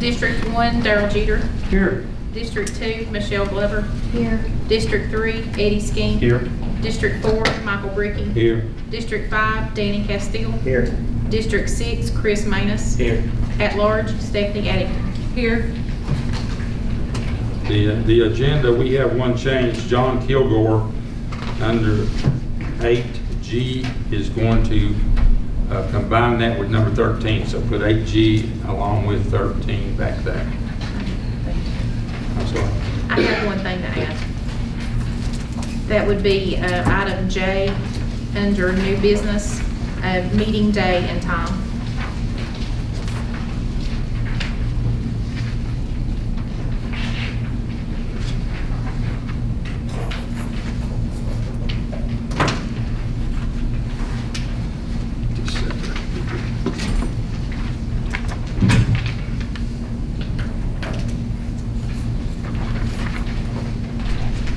District one, Darrell Jeter. Here. District two, Michelle Glover. Here. District three, Eddie Skeen. Here. District four, Michael Bricky. Here. District five, Danny Castile. Here. District six, Chris Manus. Here. At large, Stephanie Addington. Here. The, the agenda, we have one change. John Kilgore, under 8G, is going to uh, combine that with number 13. So put 8G along with 13 back there. I'm sorry. I have one thing to add. That would be uh, item J, under new business, uh, meeting day and time.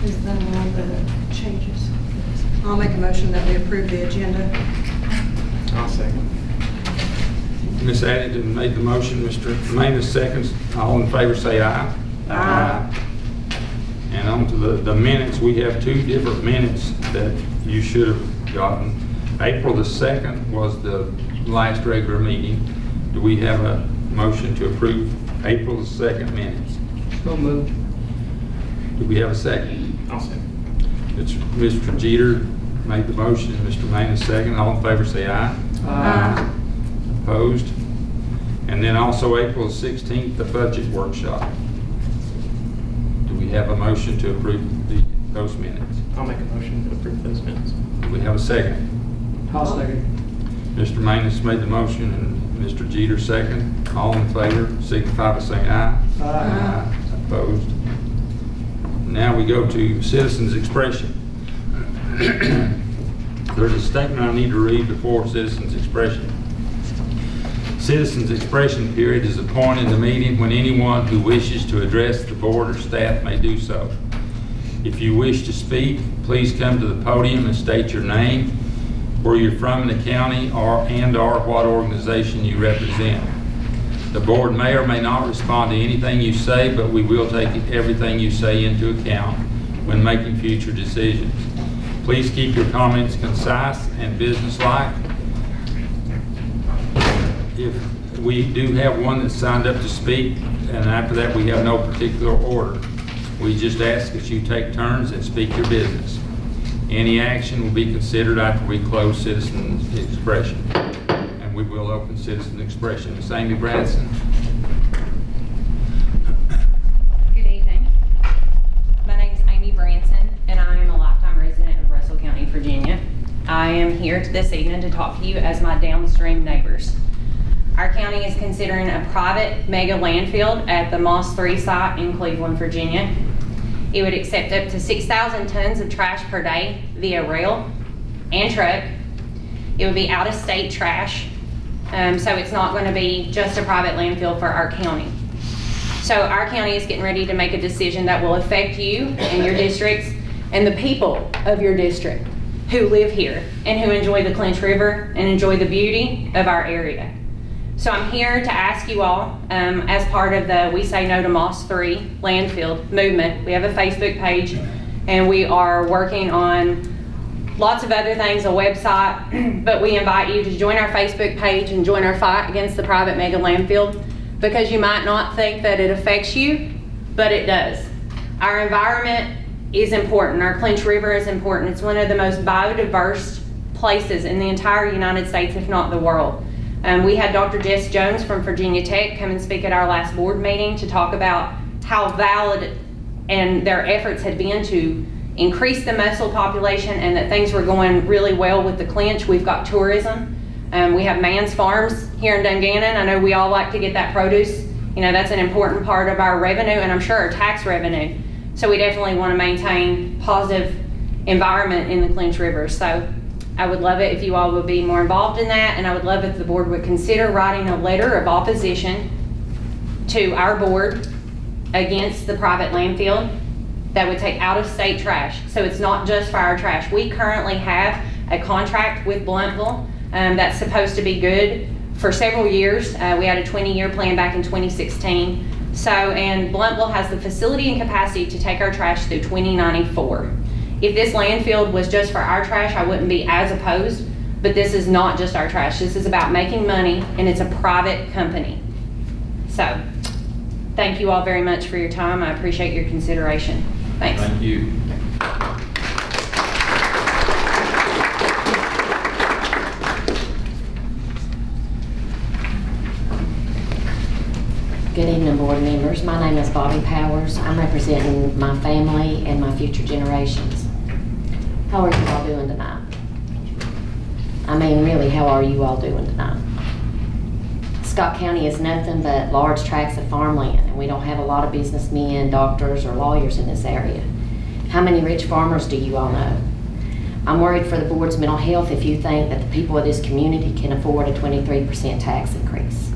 Is that all the changes? I'll make a motion that we approve the agenda. I'll second. Ms. Addington made the motion, Mr. Manus seconds. All in favor say aye. Aye. And on to the, the minutes, two different minutes that you should have gotten. April the 2nd was the last regular meeting. Do we have a motion to approve April the 2nd minutes? So moved. Do we have a second? I'll second. It's Mr. Jeter made the motion, Mr. Manus second. All in favor say aye. Aye. Opposed? And then also April the 16th, the budget workshop. Do we have a motion to approve the, those minutes? I'll make a motion to approve those minutes. Do we have a second? I'll second. Mr. Manus made the motion and Mr. Jeter second. All in favor signify by saying aye. Aye. Opposed? Now we go to citizens' expression. There's a statement I need to read before citizens' expression. Citizens' expression period is a point in the meeting when anyone who wishes to address the board or staff may do so. If you wish to speak, please come to the podium and state your name, where you're from in the county, or, and/or what organization you represent. The board may or may not respond to anything you say, but we will take everything you say into account when making future decisions. Please keep your comments concise and businesslike. If we do have one that's signed up to speak, and after that, we have no particular order. We just ask that you take turns and speak your business. Any action will be considered after we close citizen expression. And we will open citizen expression. Ms. Amy Branson? Good evening. My name is Amy Branson, and I am a lifetime resident of Russell County, Virginia. I am here this evening to talk to you as my downstream neighbors. Our county is considering a private mega landfill at the Moss 3 site in Cleveland, Virginia. It would accept up to 6,000 tons of trash per day via rail and truck. It would be out-of-state trash, um, so it's not going to be just a private landfill for our county. So our county is getting ready to make a decision that will affect you and your districts and the people of your district who live here and who enjoy the Clinch River and enjoy the beauty of our area. So I'm here to ask you all, um, as part of the We Say No to Moss 3 landfill movement, we have a Facebook page and we are working on lots of other things, a website, but we invite you to join our Facebook page and join our fight against the private mega landfill because you might not think that it affects you, but it does. Our environment is important. Our Clinch River is important. It's one of the most biodiverse places in the entire United States, if not the world. Um, we had Dr. Jess Jones from Virginia Tech come and speak at our last board meeting to talk about how valid and their efforts had been to increase the mussel population and that things were going really well with the clinch. We've got tourism. Um, we have Mann's Farms here in Dungannon. I know we all like to get that produce. You know, that's an important part of our revenue and I'm sure our tax revenue. So we definitely want to maintain positive environment in the Clinch River. So I would love it if you all would be more involved in that and I would love if the board would consider writing a letter of opposition to our board against the private landfill that would take out-of-state trash. So it's not just fire trash. We currently have a contract with Blountville um, that's supposed to be good for several years. Uh, We had a 20-year plan back in 2016. So, and Blountville has the facility and capacity to take our trash through 2094. If this landfill was just for our trash, I wouldn't be as opposed, but this is not just our trash. This is about making money, and it's a private company. So, thank you all very much for your time. I appreciate your consideration. Thanks. Thank you. Good evening, board members. My name is Bobby Powers. I'm representing my family and my future generations. How are you all doing tonight? I mean, really, how are you all doing tonight? Scott County is nothing but large tracts of farmland, and we don't have a lot of businessmen, doctors, or lawyers in this area. How many rich farmers do you all know? I'm worried for the board's mental health if you think that the people of this community can afford a 23% tax increase.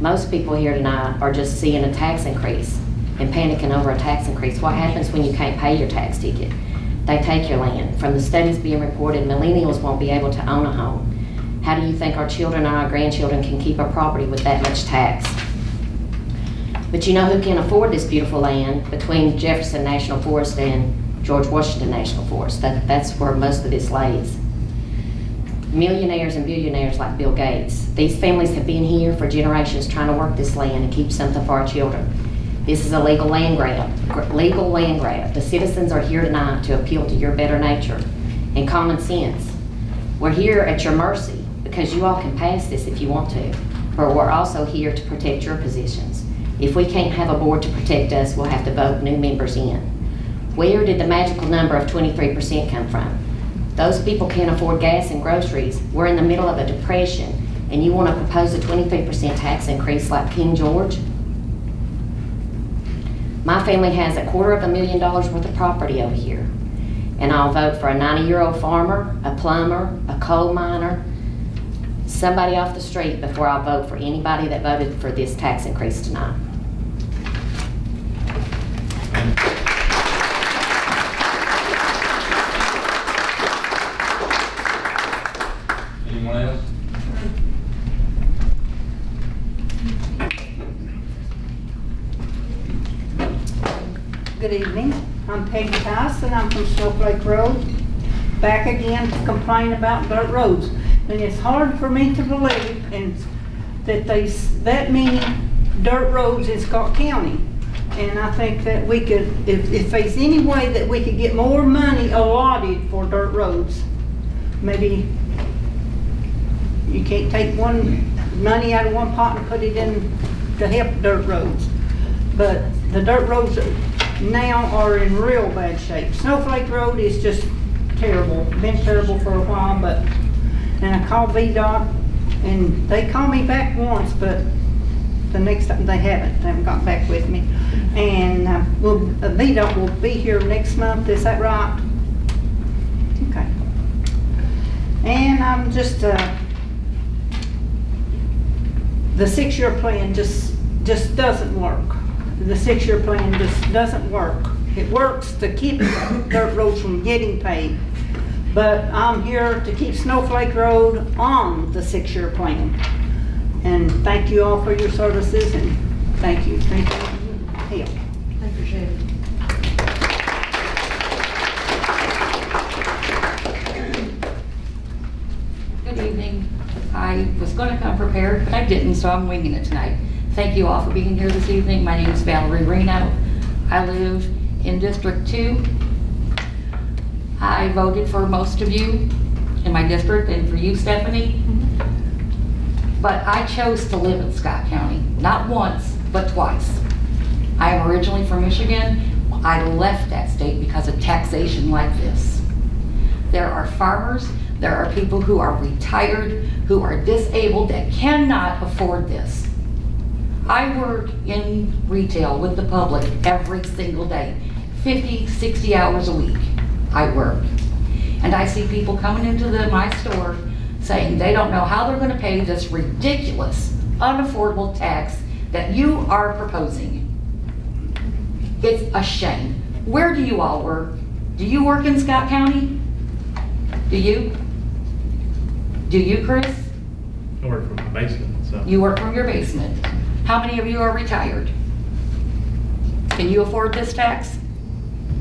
Most people here tonight are just seeing a tax increase and panicking over a tax increase. What happens when you can't pay your tax ticket? They take your land. From the studies being reported, millennials won't be able to own a home. How do you think our children and our grandchildren can keep a property with that much tax? But you know who can afford this beautiful land between Jefferson National Forest and George Washington National Forest? That, that's where most of this lays millionaires and billionaires like Bill Gates. These families have been here for generations trying to work this land and keep something for our children. This is a legal land grab, legal land grab. The citizens are here tonight to appeal to your better nature and common sense. We're here at your mercy because you all can pass this if you want to, but we're also here to protect your positions. If we can't have a board to protect us, we'll have to vote new members in. Where did the magical number of 23% come from? Those people can't afford gas and groceries. We're in the middle of a depression, and you want to propose a 23% tax increase like King George? My family has a quarter of a million dollars worth of property over here, and I'll vote for a 90-year-old farmer, a plumber, a coal miner, somebody off the street before I'll vote for anybody that voted for this tax increase tonight. Anyone else? Good evening. I'm Peggy Tice, and I'm from Snowflake Road. Back again to complain about dirt roads. And it's hard for me to believe and that there's that many dirt roads in Scott County. And I think that we could, if, if there's any way that we could get more money allotted for dirt roads, maybe you can't take one, money out of one pot and put it in to help dirt roads. But the dirt roads now are in real bad shape. Snowflake Road is just terrible, been terrible for a while, but, and I called VDOT, and they called me back once, but the next time, they haven't, they haven't got back with me. And, uh, well, uh, VDOT will be here next month, is that right? Okay. And I'm just, uh, the six-year plan just, just doesn't work. The six-year plan just doesn't work. It works to keep dirt roads from getting paved, but I'm here to keep Snowflake Road on the six-year plan. And thank you all for your services, and thank you, thank you. Help. Thank you, Shannon. Good evening. I was going to come prepared, but I didn't, so I'm winging it tonight. Thank you all for being here this evening. My name is Valerie Reno. I live in District 2. I voted for most of you in my district and for you, Stephanie. Mm-hmm. But I chose to live in Scott County, not once, but twice. I am originally from Michigan. I left that state because of taxation like this. There are farmers, there are people who are retired, who are disabled that cannot afford this. I work in retail with the public every single day, 50, 60 hours a week. I work. And I see people coming into the, my store saying they don't know how they're gonna pay this ridiculous, unaffordable tax that you are proposing. It's a shame. Where do you all work? Do you work in Scott County? Do you? Do you, Chris? I work from my basement, so. You work from your basement. How many of you are retired? Can you afford this tax?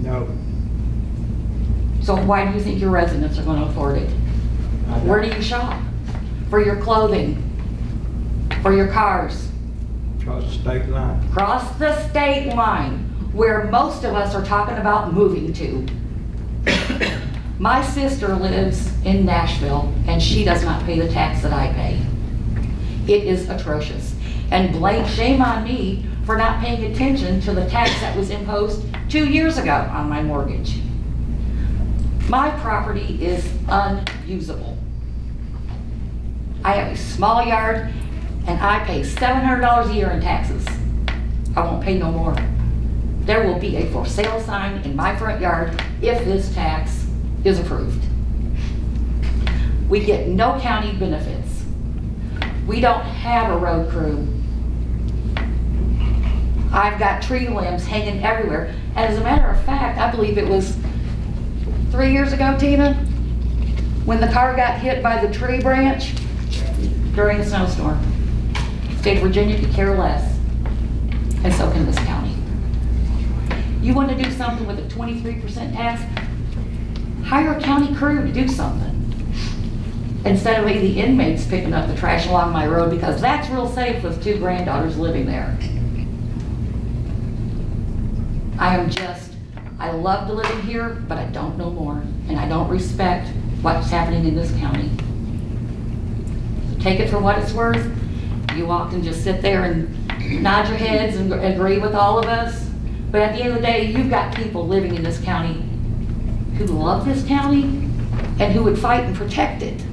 No. So why do you think your residents are going to afford it? Where do you shop? For your clothing? For your cars? Across the state line. Cross the state line, where most of us are talking about moving to. My sister lives in Nashville, and she does not pay the tax that I pay. It is atrocious. And blame, shame on me for not paying attention to the tax that was imposed two years ago on my mortgage. My property is unusable. I have a small yard, and I pay $700 a year in taxes. I won't pay no more. There will be a for sale sign in my front yard if this tax is approved. We get no county benefits. We don't have a road crew. I've got tree limbs hanging everywhere. And as a matter of fact, I believe it was three years ago, Tina, when the car got hit by the tree branch during a snowstorm. State of Virginia could care less, and so can this county. You want to do something with a twenty-three percent tax? Hire a county crew to do something. Instead of the inmates picking up the trash along my road, because that's real safe with two granddaughters living there. I am just, I love to live in here, but I don't know more, and I don't respect what's happening in this county. Take it for what it's worth. You can just sit there and nod your heads and agree with all of us. But at the end of the day, you've got people living in this county who love this county and who would fight and protect it.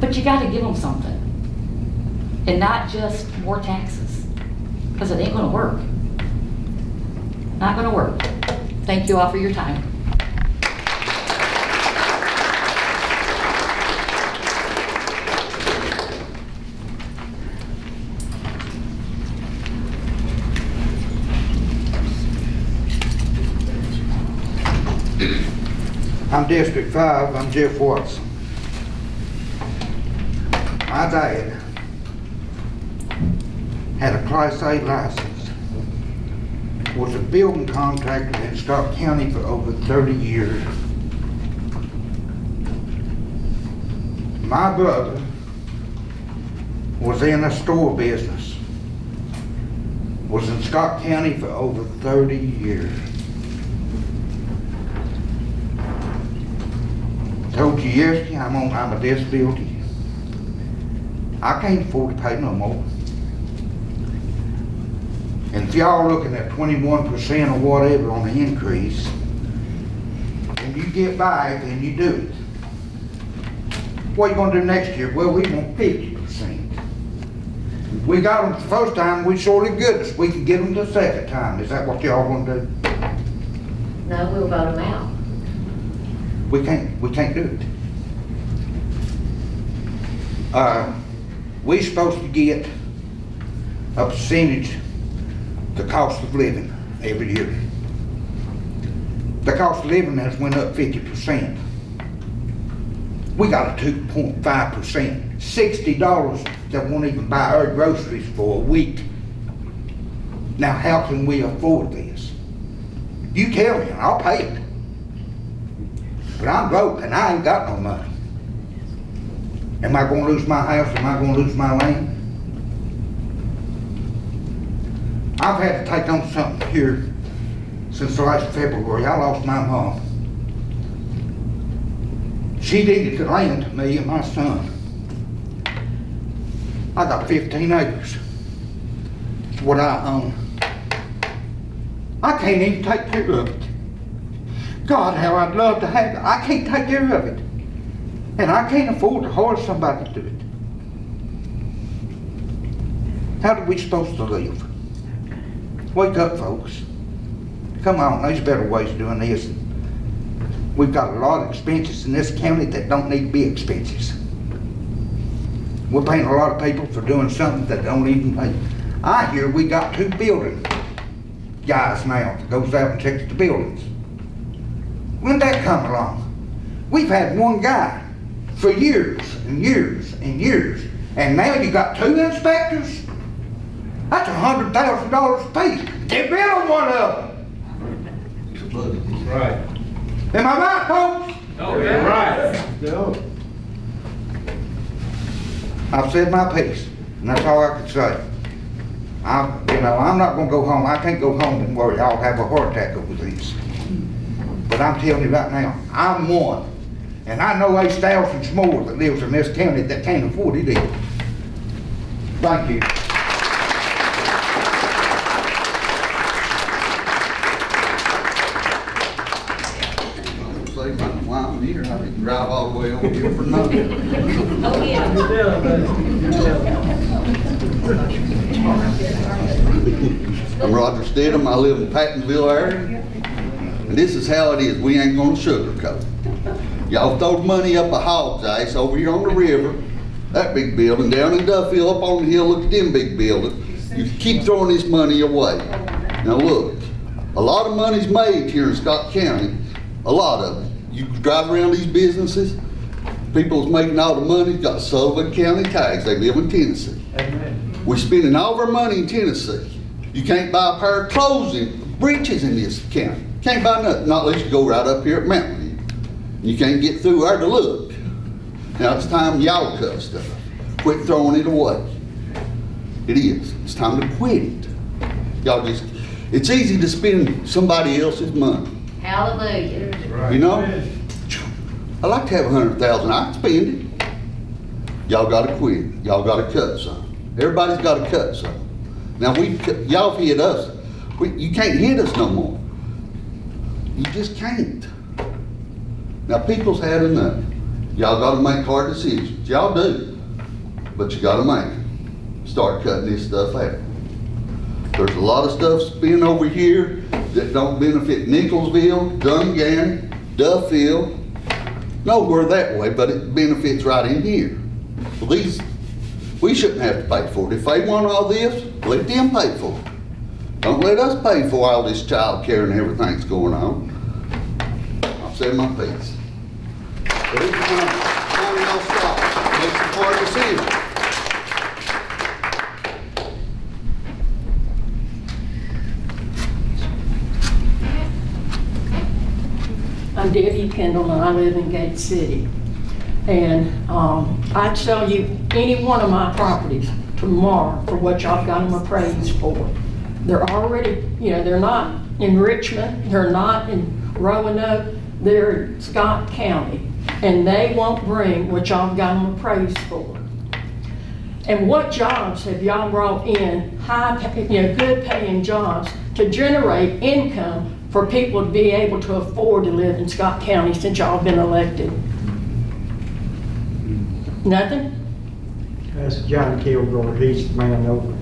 But you gotta give them something. And not just more taxes, because it ain't gonna work. Not gonna work. Thank you all for your time. I'm District Five, I'm Jeff Watson. My dad had a Class A license, was a building contractor in Scott County for over thirty years. My brother was in a store business, was in Scott County for over thirty years. Told you yesterday, I'm on, I'm a disability. I can't afford to pay no more. And if y'all are looking at twenty-one percent or whatever on the increase, and you get by it, then you do it. What are you gonna do next year? Well, we want fifty percent. We got them the first time, we surely goodness, we can get them the second time. Is that what y'all gonna do? No, we'll vote them out. We can't, we can't do it. Uh, we supposed to get a percentage, the cost of living every year. The cost of living has went up fifty percent. We got a two point five percent, sixty dollars that won't even buy our groceries for a week. Now, how can we afford this? You tell me, and I'll pay it. But I'm broke and I ain't got no money. Am I gonna lose my house? Am I gonna lose my land? I've had to take on something here since the last February. I lost my mom. She deeded the land to me and my son. I got fifteen acres. It's what I own. I can't even take care of it. God, how I'd love to have it. I can't take care of it. And I can't afford to hire somebody to do it. How are we supposed to live? Wake up, folks. Come on, there's better ways of doing this. We've got a lot of expenses in this county that don't need to be expenses. We're paying a lot of people for doing something that don't even pay. Ah, I hear we got two building guys now that goes out and checks the buildings. When that come along? We've had one guy for years and years and years. And now you got two inspectors? That's a hundred thousand dollars apiece. Get rid of one of them. Right. Am I right, folks? Oh, yeah. Right. No. I've said my piece, and that's all I can say. I, you know, I'm not gonna go home, I can't go home and worry, I'll have a heart attack over this. But I'm telling you right now, I'm one, and I know there's thousands more that lives in this county that can't afford it either. Thank you. Say, while I'm here, I didn't drive all the way over for nothing. Oh, yeah. I'm Roger Stidham, I live in Pattonville area. And this is how it is, we ain't gonna sugarcoat. it. Y'all throw money up a hog's ass over here on the river, that big building, down in Duffield, up on the hill, look at them big buildings. You keep throwing this money away. Now look, a lot of money's made here in Scott County, a lot of it. You drive around these businesses, people's making all the money, got Sullivan County tax, they live in Tennessee. Amen. We're spending all of our money in Tennessee. You can't buy a pair of clothes and breeches in this county. Can't buy nothing, not unless you go right up here at Mountain View. You can't get through there to look. Now it's time y'all cut stuff. Quit throwing it away. It is. It's time to quit it. Y'all just, it's easy to spend somebody else's money. Hallelujah. You know? I like to have a hundred thousand, I can spend it. Y'all gotta quit, y'all gotta cut some. Everybody's gotta cut some. Now, we, y'all hit us, we, you can't hit us no more. You just can't. Now, people's had enough. Y'all gotta make hard decisions, y'all do, but you gotta make them. Start cutting this stuff out. There's a lot of stuff spent over here that don't benefit Nickelsville, Dungan, Duffield, nowhere that way, but it benefits right in here. Well, these, we shouldn't have to pay for it. If they want all this, let them pay for it. Don't let us pay for all this child care and everything that's going on. I've said my piece. But it's time, time y'all stop, make some hard decisions. I'm Debbie Kendall, and I live in Gate City. And um, I'd sell you any one of my properties tomorrow for what y'all got them appraised for. They're already, you know, they're not in Richmond, they're not in Roanoke, they're in Scott County. And they won't bring what y'all got them appraised for. And what jobs have y'all brought in, high, you know, good paying jobs to generate income for people to be able to afford to live in Scott County since y'all been elected? Nothing? That's John Kilgore, he's the man over.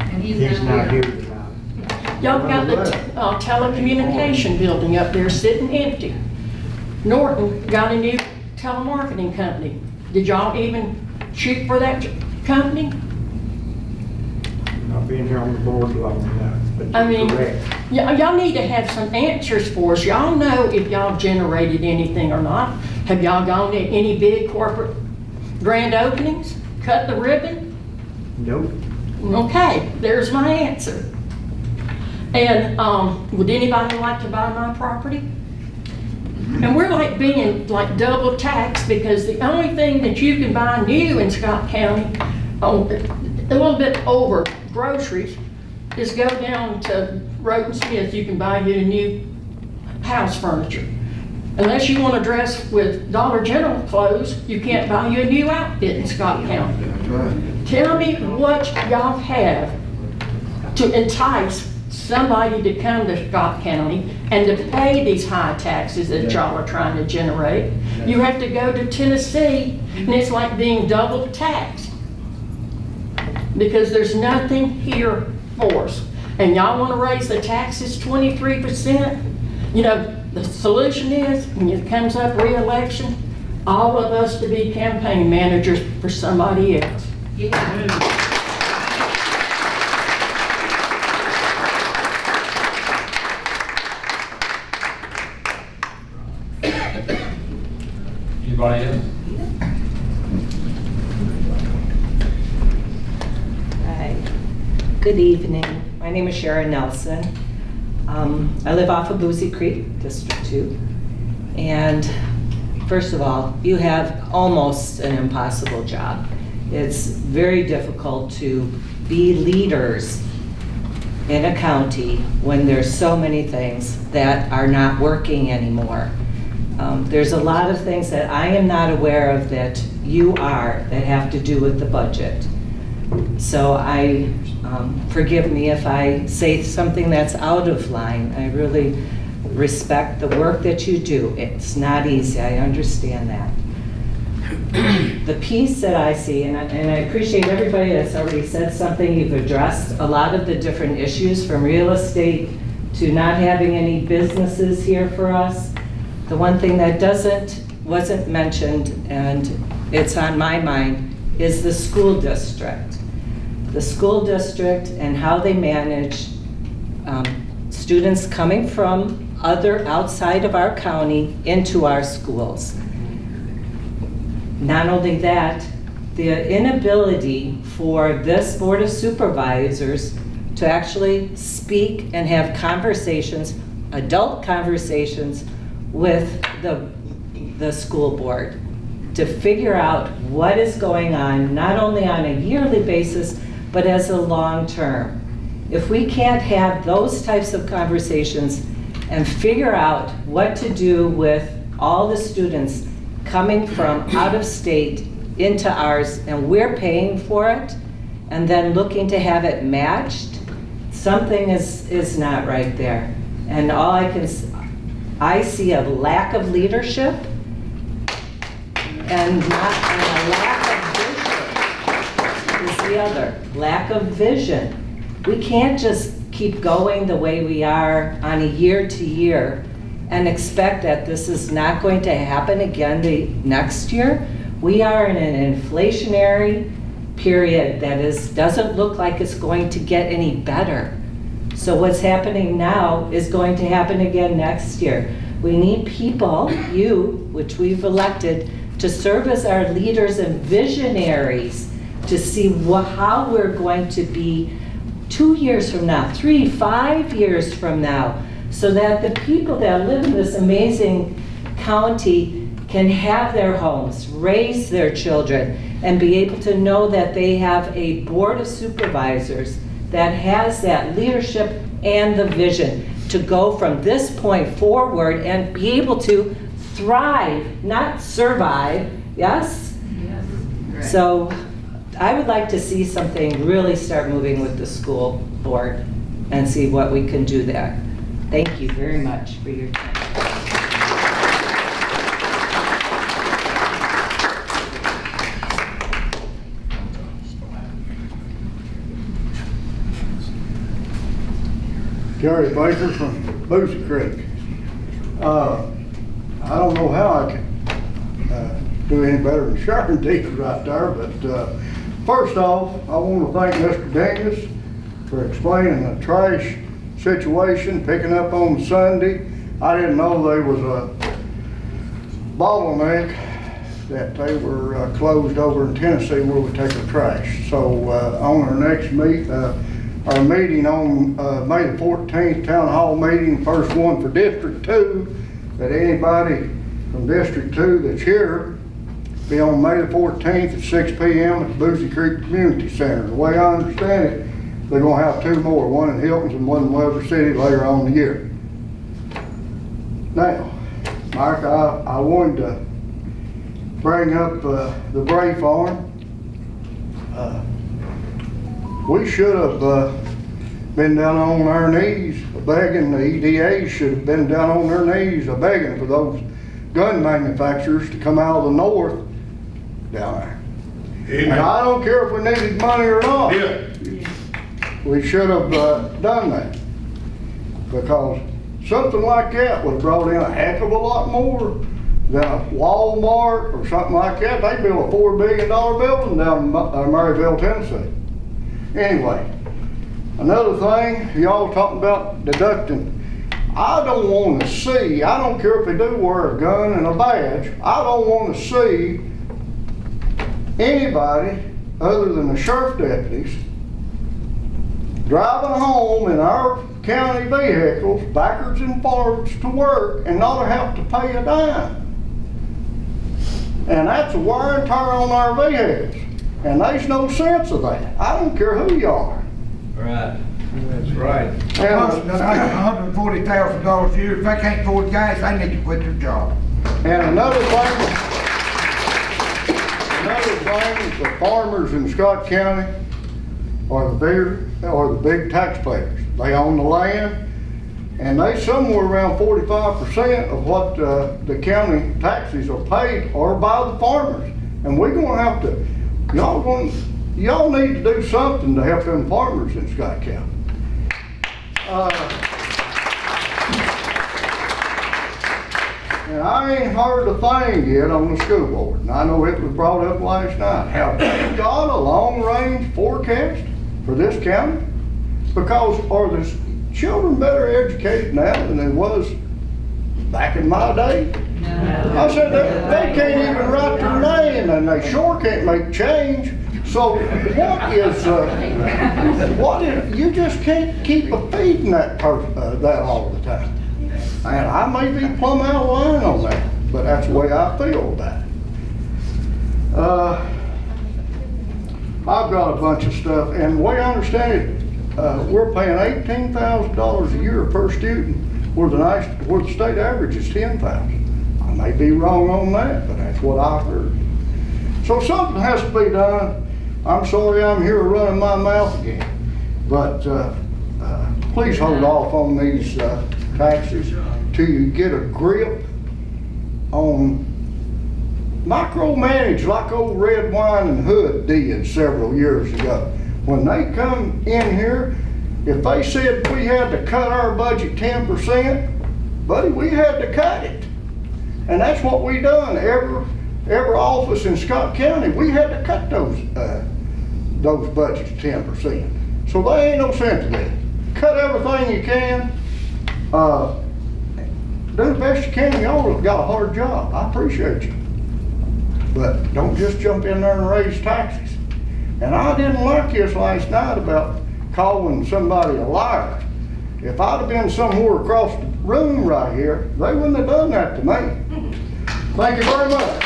And He's not here tonight. Y'all got the t- uh, telecommunication building up there sitting empty. Norton got a new telemarketing company. Did y'all even shoot for that j- company? I've been here on the board long enough, but I mean, correct. y- y'all need to have some answers for us. Y'all know if y'all generated anything or not. Have y'all gone to any big corporate grand openings? Cut the ribbon? Nope. Okay, there's my answer. And, um, would anybody like to buy my property? And we're like being like double taxed because the only thing that you can buy new in Scott County, a little bit over groceries, is go down to Roden and Smith, you can buy you a new house furniture. Unless you want to dress with Dollar General clothes, you can't buy you a new outfit in Scott County. Tell me what y'all have to entice somebody to come to Scott County and to pay these high taxes that y'all are trying to generate. You have to go to Tennessee, and it's like being double taxed. Because there's nothing here And y'all wanna raise the taxes twenty-three percent? You know, the solution is, when it comes up reelection, all of us to be campaign managers for somebody else. Anybody else? Hi. Good evening. My name is Sharon Nelson. Um, I live off of Boozy Creek, District 2. And first of all, you have almost an impossible job. It's very difficult to be leaders in a county when there's so many things that are not working anymore. Um, There's a lot of things that I am not aware of that you are that have to do with the budget. So I, um, forgive me if I say something that's out of line. I really respect the work that you do. It's not easy, I understand that. The piece that I see, and I, and I appreciate everybody that's already said something, you've addressed a lot of the different issues from real estate to not having any businesses here for us. The one thing that doesn't, wasn't mentioned, and it's on my mind, is the school district. The school district and how they manage um, students coming from other, outside of our county into our schools. Not only that, the inability for this Board of Supervisors to actually speak and have conversations, adult conversations with the, the school board to figure out what is going on, not only on a yearly basis, but as a long term. If we can't have those types of conversations and figure out what to do with all the students coming from out of state into ours, and we're paying for it, and then looking to have it matched, something is, is not right there. And all I can, I see a lack of leadership and not, and a lack of the other, lack of vision. We can't just keep going the way we are on a year to year and expect that this is not going to happen again the next year. We are in an inflationary period that is, doesn't look like it's going to get any better. So what's happening now is going to happen again next year. We need people, you, which we've elected, to serve as our leaders and visionaries to see wha- how we're going to be two years from now, three, five years from now, so that the people that live in this amazing county can have their homes, raise their children, and be able to know that they have a board of supervisors that has that leadership and the vision to go from this point forward and be able to thrive, not survive, yes? So I would like to see something really start moving with the school board and see what we can do there. Thank you very much for your time. Gary Baker from Boozy Creek. Uh, I don't know how I can uh, do any better than Sharon did right there, but uh, first off, I want to thank Mr. Dingus for explaining the trash situation, picking up on Sunday. I didn't know there was a bottleneck that they were uh, closed over in Tennessee where we take our trash. So uh, on our next meet, uh, our meeting on uh, May the 14th, Town Hall meeting, first one for District 2, that anybody from District 2 that's here be on May the 14th at 6 PM at Boozy Creek Community Center. The way I understand it, they're gonna have two more, one in Hilton's and one in Weber City later on in the year. Now, Mike, I, I wanted to bring up uh, the Bray Farm. Uh, We should have uh, been down on our knees begging, the EDA should have been down on their knees begging for those gun manufacturers to come out of the north down there. And I don't care if we needed money or not. We should have uh, done that. Because something like that would have brought in a heck of a lot more than a Walmart or something like that. They built a four billion dollar building down in uh, Maryville, Tennessee. Anyway, another thing, y'all talking about deducting I don't want to see, I don't care if they do wear a gun and a badge, I don't want to see anybody other than the sheriff deputies driving home in our county vehicles backwards and forwards to work and not have to pay a dime. And that's a wear and tear on our vehicles. And there's no sense of that. I don't care who you are. Right. That's right. And- Plus, they're making hundred and forty thousand dollars a year. If they can't afford gas, they need to quit their job. And another thing, thing, the farmers in Scott County are the bigger, are the big taxpayers. They own the land, and they somewhere around forty-five percent of what, uh, the county taxes are paid are by the farmers. And we're gonna have to, y'all going, y'all need to do something to help them farmers in Scott County. Uh, And I ain't heard a thing yet on the school board, and I know it was brought up last night. Have they got a long-range forecast for this county? Because are the children better educated now than they was back in my day? No. I said, they, they can't even write their name, and they sure can't make change. So what is, uh, what is, you just can't keep a feeding that per, uh, that all the time. And I may be plumb out of line on that, but that's the way I feel about it. Uh, I've got a bunch of stuff, and the way I understand it, uh, we're paying eighteen thousand dollars a year per student, where the nice, where the state average is ten thousand. I may be wrong on that, but that's what I heard. So something has to be done. I'm sorry I'm here running my mouth again, but, uh, uh, please hold off on these, uh, taxes till you get a grip on micromanage like old Red Wine and Hood did several years ago. When they come in here, if they said we had to cut our budget ten percent, buddy, we had to cut it. And that's what we done, every, every office in Scott County, we had to cut those, uh, those budgets ten percent. So there ain't no sense in it. Cut everything you can, uh, do the best you can, y'all have got a hard job, I appreciate you. But don't just jump in there and raise taxes. And I didn't like this last night about calling somebody a liar. If I'd have been somewhere across the room right here, they wouldn't have done that to me. Thank you very much.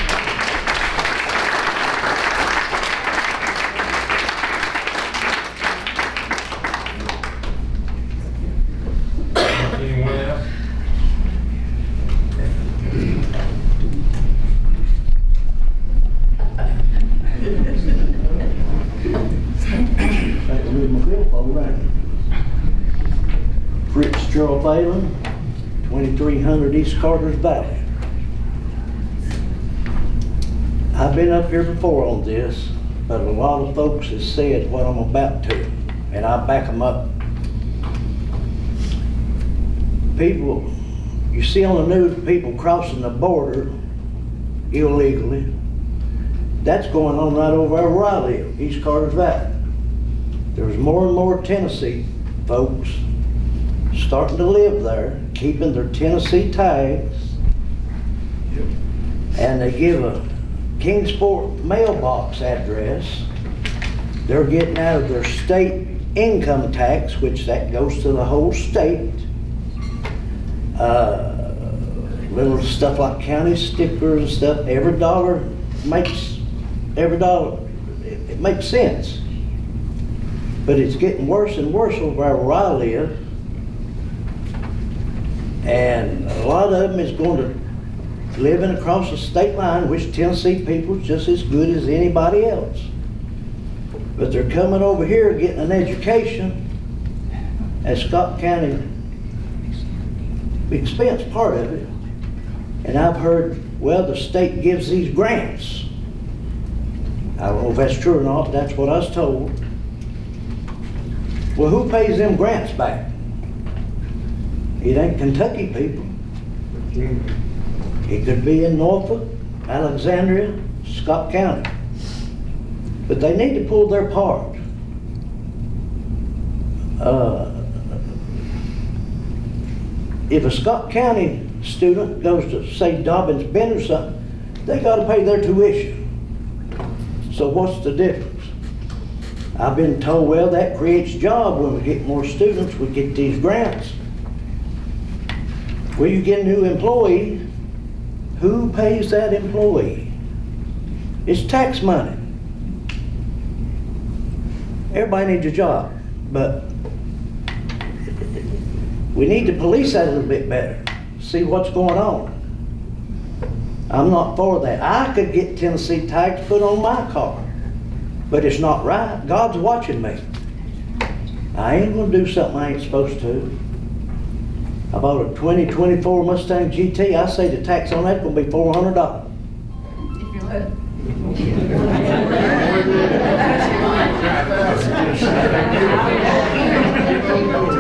Anyone else? That's with my billfold right Phelan, twenty-three hundred East Carter's Valley. I've been up here before on this, but a lot of folks has said what I'm about to, and I back them up. People, you see on the news, people crossing the border illegally. That's going on right over where I live, East Carter's Valley. There's more and more Tennessee folks starting to live there, keeping their Tennessee tags. And they give a Kingsport mailbox address. They're getting out of their state income tax, which that goes to the whole state. Uh, Little stuff like county stickers and stuff, every dollar makes, every dollar, it it makes sense. But it's getting worse and worse over where I live. And a lot of them is going to living across the state line, which Tennessee people's just as good as anybody else. But they're coming over here getting an education at Scott County expense part of it. And I've heard, well, the state gives these grants. I don't know if that's true or not, that's what I was told. Well, who pays them grants back? It ain't Kentucky people. It could be in Norfolk, Alexandria, Scott County. But they need to pull their part. Uh, if a Scott County student goes to, say, Dobyns-Bennett or something, they gotta pay their tuition. So what's the difference? I've been told, well, that creates jobs. when we get more students, we get these grants. Well, you get a new employee, who pays that employee? It's tax money. Everybody needs a job, but we need to police that a little bit better, see what's going on. I'm not for that. I could get Tennessee tags put on my car, but it's not right. God's watching me. I ain't gonna do something I ain't supposed to. I bought a 2024 Mustang GT. I say the tax on that's gonna be $400.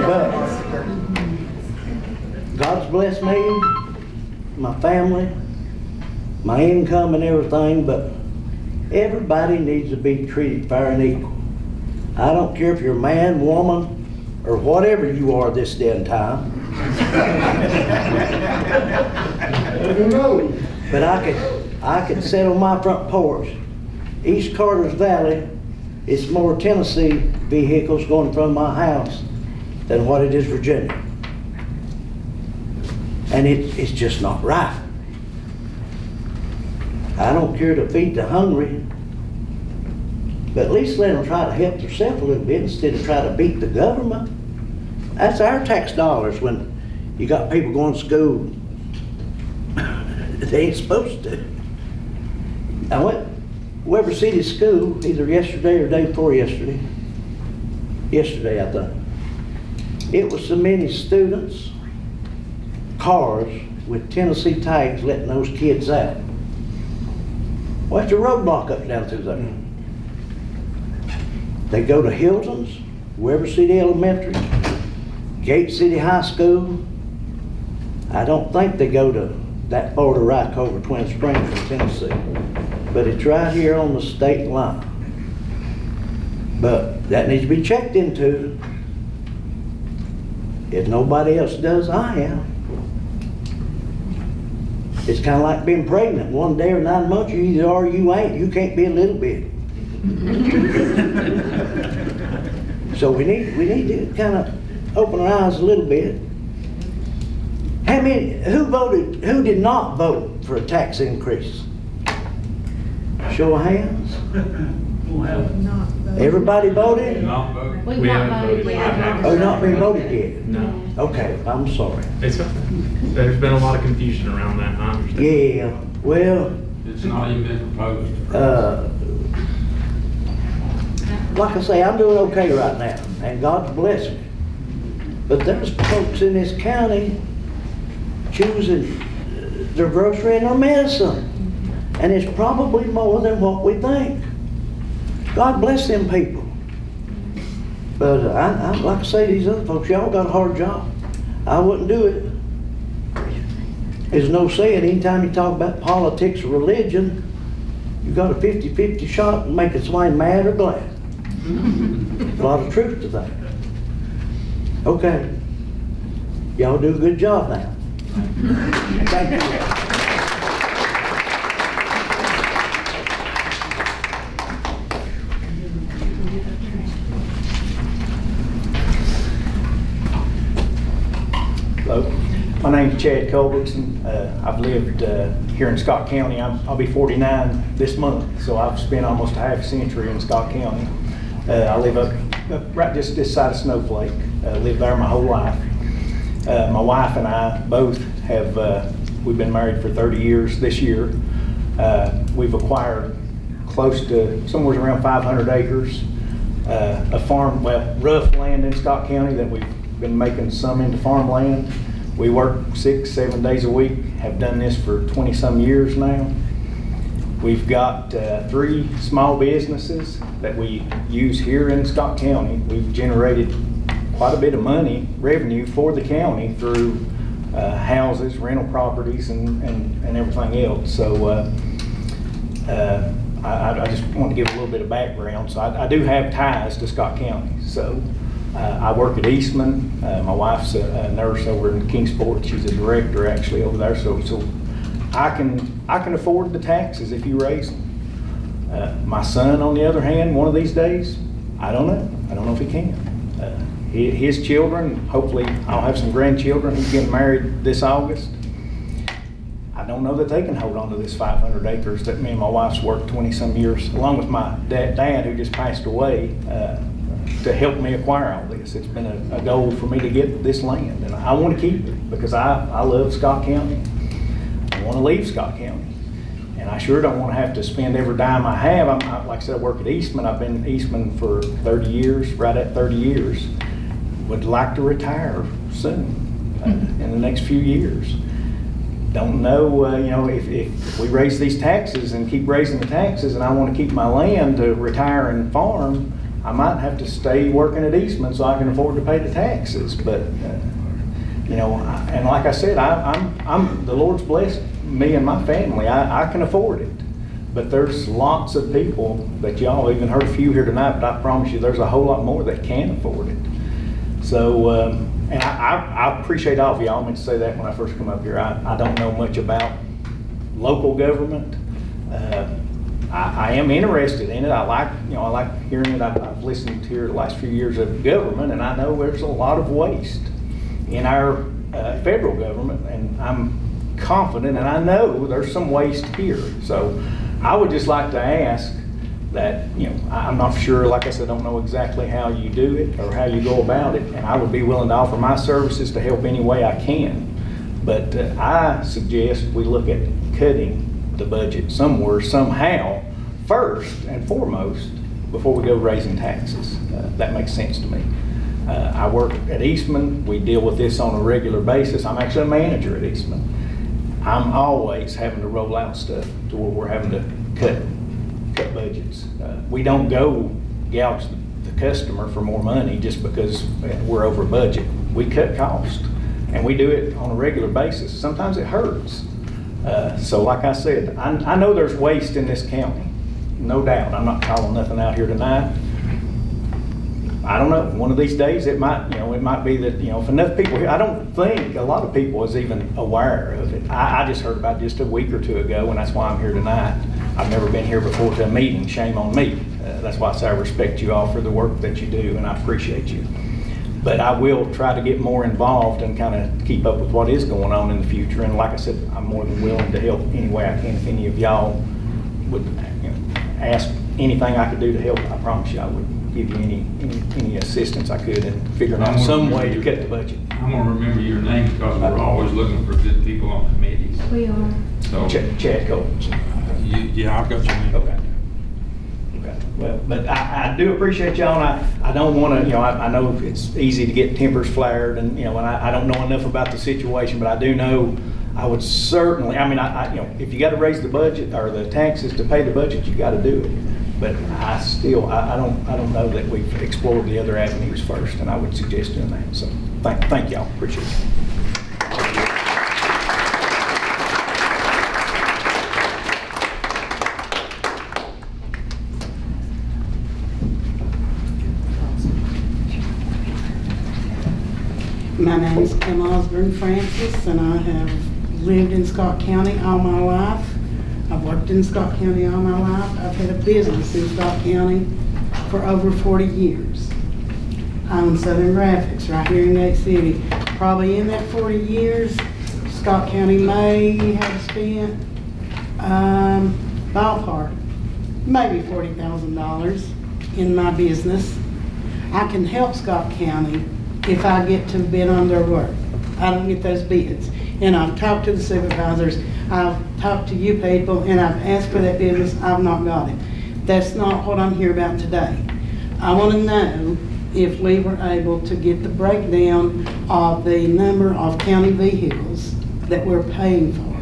But God's blessed me, my family, my income and everything, but everybody needs to be treated fair and equal. I don't care if you're a man, woman, or whatever you are this day and time. But I could, I could sit on my front porch, East Carter's Valley, it's more Tennessee vehicles going from my house than what it is Virginia. And it, it's just not right. I don't care to feed the hungry, but at least let them try to help themselves a little bit instead of try to beat the government. That's our tax dollars when you got people going to school. they ain't supposed to. I went Weber City School either yesterday or day before yesterday. Yesterday, I think. It was so many students, cars with Tennessee tags letting those kids out. What's the roadblock up down through there? They go to Hiltons, Weber City Elementary, Gate City High School. I don't think they go to that to Rock over Twin Springs from Tennessee, but it's right here on the state line. But that needs to be checked into. If nobody else does, I am. It's kind of like being pregnant. One day or nine months, you either are or you ain't. You can't be a little bit. So we need, we need to kind of open our eyes a little bit. How many, who voted, who did not vote for a tax increase? Show of hands. Everybody voted? Not vote. We've We not haven't voted voted. yet. Oh, not been voted yet? No. Okay, I'm sorry. It's, there's been a lot of confusion around that, I understand. Yeah, well, It's not even been proposed. uh, like I say, I'm doing okay right now, and God's blessing me. But there's folks in this county choosing their grocery and their medicine. And it's probably more than what we think. God bless them people. But I, I, like I say, these other folks, y'all got a hard job. I wouldn't do it. There's no saying, anytime you talk about politics or religion, you got a 50-50 shot in making somebody mad or glad. A lot of truth to that. Okay. Y'all do a good job now. Thank you. Hello, my name's Chad Culbertson. Uh, I've lived uh, here in Scott County. I'm- I'll be 49 this month, so I've spent almost a half century in Scott County. Uh, I live up, up right just this side of Snowflake, Uh, lived there my whole life. Uh, My wife and I both have, uh, we've been married for 30 years this year. Uh, We've acquired close to, somewhere around 500 acres, uh, a farm, well, rough land in Scott County that we've been making some into farmland. We work six, seven days a week, have done this for 20-some years now. We've got uh, three small businesses that we use here in Scott County. We've generated quite a bit of money, revenue for the county through uh, houses, rental properties, and, and and everything else. So uh, uh, I, I- just want to give a little bit of background. So I, I do have ties to Scott County. So Uh, I work at Eastman. Uh, My wife's a a nurse over in Kingsport. She's a director actually over there, so, so I can, I can afford the taxes if you raise them. Uh, My son, on the other hand, one of these days, I don't know. I don't know if he can. Hi- His children, hopefully I'll have some grandchildren. He's getting married this August. I don't know that they can hold on to this 500 acres that me and my wife's worked 20-some years, along with my dad, dad who just passed away, uh, to help me acquire all this. It's been a, a goal for me to get this land, and I want to keep it because I, I love Scott County. I want to leave Scott County. And I sure don't want to have to spend every dime I have. I'm, I- like I said, I work at Eastman. I've been Eastman for 30 years, right at 30 years. Would like to retire soon, uh, in the next few years don't know, uh, you know, if, if we raise these taxes and keep raising the taxes and I want to keep my land to retire and farm, I might have to stay working at Eastman so I can afford to pay the taxes. But, uh, you know, I- and like I said, I, I'm, I'm, the Lord's blessed me and my family. I, I can afford it. But there's lots of people that y'all even heard a few here tonight, but I promise you, there's a whole lot more that can afford it. So, um, and I, I, I appreciate all of y'all. I meant to say that when I first come up here. I, I don't know much about local government. Uh, I, I am interested in it. I like, you know, I like hearing it. I've, I've listened here the last few years of government, and I know there's a lot of waste in our uh, federal government, and I'm confident, and I know there's some waste here. So I would just like to ask that, you know, I'm not sure, like I said, I don't know exactly how you do it or how you go about it, and I would be willing to offer my services to help any way I can. But uh, I suggest we look at cutting the budget somewhere, somehow, first and foremost, before we go raising taxes. Uh, That makes sense to me. Uh, I work at Eastman, we deal with this on a regular basis. I'm actually a manager at Eastman. I'm always having to roll out stuff to where we're having to cut budgets. Uh, We don't go gouge the customer for more money just because we're over budget. We cut cost, and we do it on a regular basis. Sometimes it hurts. Uh, So like I said, I, I know there's waste in this county, no doubt. I'm not calling nothing out here tonight. I don't know, one of these days, it might, you know, it might be that, you know, if enough people here, I don't think a lot of people is even aware of it. I, I just heard about it just a week or two ago, and that's why I'm here tonight. I've never been here before to a meeting, shame on me. Uh, That's why I say I respect you all for the work that you do, and I appreciate you. But I will try to get more involved and kind of keep up with what is going on in the future. And like I said, I'm more than willing to help any way I can. If any of y'all would, you know, ask anything I could do to help, I promise you I would give you any, any, any assistance I could in figuring out some way to cut the budget. I'm gonna remember your name because we're always looking for good people on committees. We are. So, Chad, Chad Cole. Yeah, I've got your name. Okay. Okay. Well, but I, I do appreciate y'all, and I, I don't want to, you know, I, I know it's easy to get tempers flared, and, you know, and I, I don't know enough about the situation, but I do know, I would certainly, I mean, I, I, you know, if you got to raise the budget or the taxes to pay the budget, you got to do it. But I still, I, I don't, I don't know that we've explored the other avenues first, and I would suggest doing that. So, thank, thank y'all, appreciate it. My name is Kim Osborne Francis, and I have lived in Scott County all my life. I've worked in Scott County all my life. I've had a business in Scott County for over 40 years. I own Southern Graphics right here in Gate City. Probably in that 40 years, Scott County may have spent, um, ballpark, maybe $40,000 in my business. I can help Scott County if I get to bid on their work. I don't get those bids. And I've talked to the supervisors, I've talked to you people, and I've asked for that business, I've not got it. That's not what I'm here about today. I want to know if we were able to get the breakdown of the number of county vehicles that we're paying for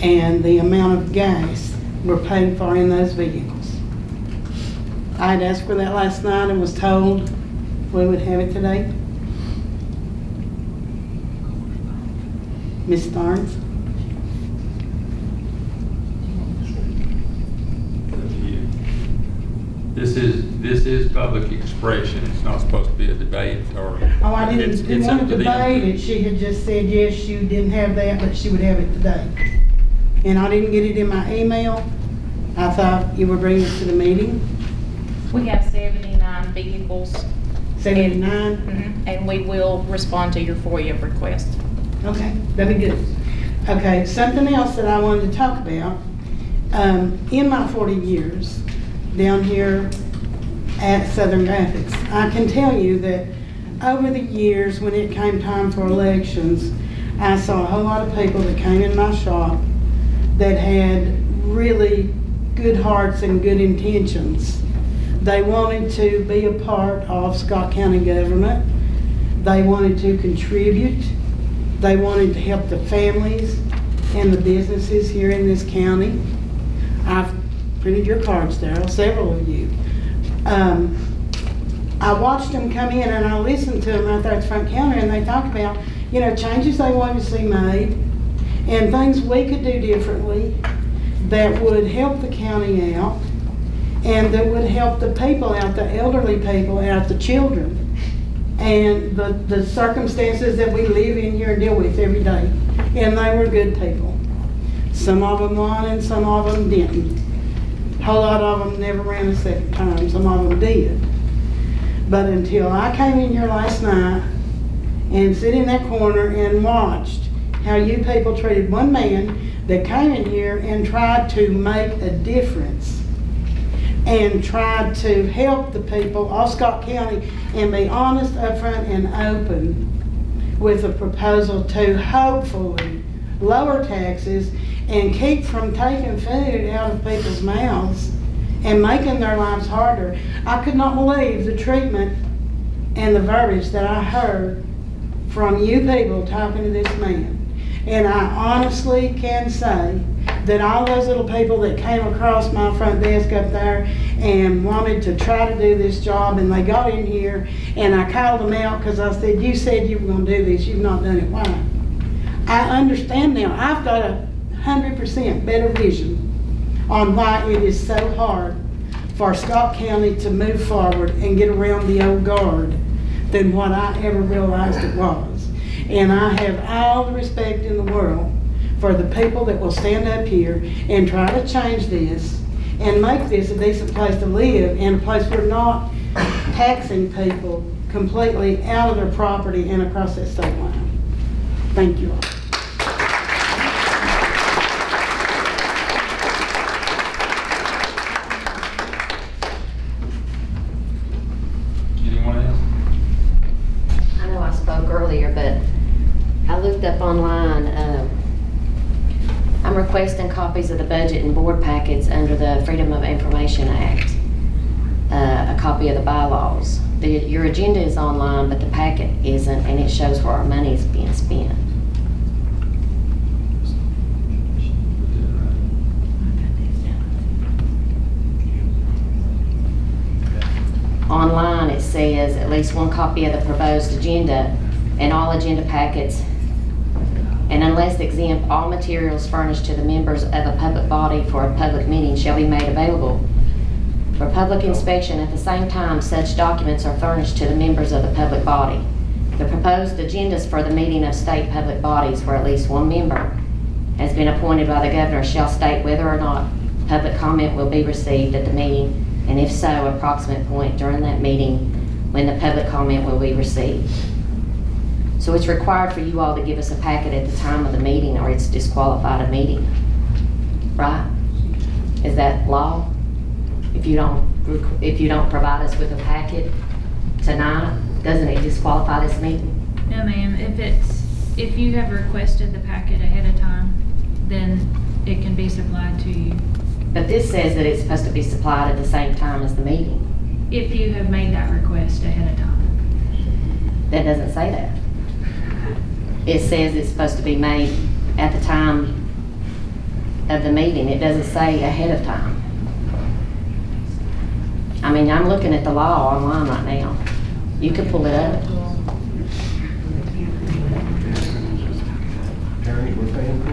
and the amount of gas we're paying for in those vehicles. I had asked for that last night and was told we would have it today. Ms. Starnes? This is, this is public expression. It's not supposed to be a debate or. Oh, I It's- didn't, didn't it's up want to to them. debate it, she had just said, yes, she didn't have that, but she would have it today. And I didn't get it in my email, I thought you were bringing it to the meeting, We have seventy-nine vehicles. seventy-nine, Mhm, And we will respond to your FOIA request. Okay, that'd be good. Okay, something else that I wanted to talk about, um, in my forty years down here at Southern Graphics, I can tell you that over the years, when it came time for elections, I saw a whole lot of people that came in my shop that had really good hearts and good intentions. They wanted to be a part of Scott County government. They wanted to contribute. They wanted to help the families and the businesses here in this county. I've printed your cards, Darrell, several of you. Um, I watched them come in and I listened to them out there at the front counter and they talked about, you know, changes they wanted to see made and things we could do differently that would help the county out and that would help the people out, the elderly people out, the children, and the, the circumstances that we live in here and deal with every day. And they were good people. Some of them won and some of them didn't. A whole lot of them never ran a second time. some of them did. But until I came in here last night and sit in that corner and watched how you people treated one man that came in here and tried to make a difference and tried to help the people of Scott County and be honest, upfront, and open with a proposal to hopefully lower taxes and keep from taking food out of people's mouths and making their lives harder. I could not believe the treatment and the verbiage that I heard from you people talking to this man. And I honestly can say that all those little people that came across my front desk up there and wanted to try to do this job, and they got in here, and I called them out because I said, you said you were gonna do this, you've not done it, why? I understand now, I've got a hundred percent better vision on why it is so hard for Scott County to move forward and get around the old guard than what I ever realized it was. And I have all the respect in the world for the people that will stand up here and try to change this and make this a decent place to live and a place we're not taxing people completely out of their property and across that state line. Thank you all. Anyone else? I know I spoke earlier, but I looked up online, uh, I'm requesting copies of the budget and board packets under the Freedom of Information Act, uh, a copy of the bylaws. The, your agenda is online, but the packet isn't, and it shows where our money is being spent. Online, it says at least one copy of the proposed agenda and all agenda packets and unless exempt, all materials furnished to the members of a public body for a public meeting shall be made available for public inspection. At the same time, such documents are furnished to the members of the public body. The proposed agendas for the meeting of state public bodies where at least one member has been appointed by the governor shall state whether or not public comment will be received at the meeting, and if so, approximate point during that meeting when the public comment will be received. So it's required for you all to give us a packet at the time of the meeting or it's disqualified a meeting. Right? Is that law? If you don't, rec- if you don't provide us with a packet tonight, doesn't it disqualify this meeting? No, ma'am, if it's, if you have requested the packet ahead of time, then it can be supplied to you. But this says that it's supposed to be supplied at the same time as the meeting. If you have made that request ahead of time. That doesn't say that. It says it's supposed to be made at the time of the meeting. It doesn't say ahead of time. I mean, I'm looking at the law online right now. You can pull it up. Attorney, we're paying for?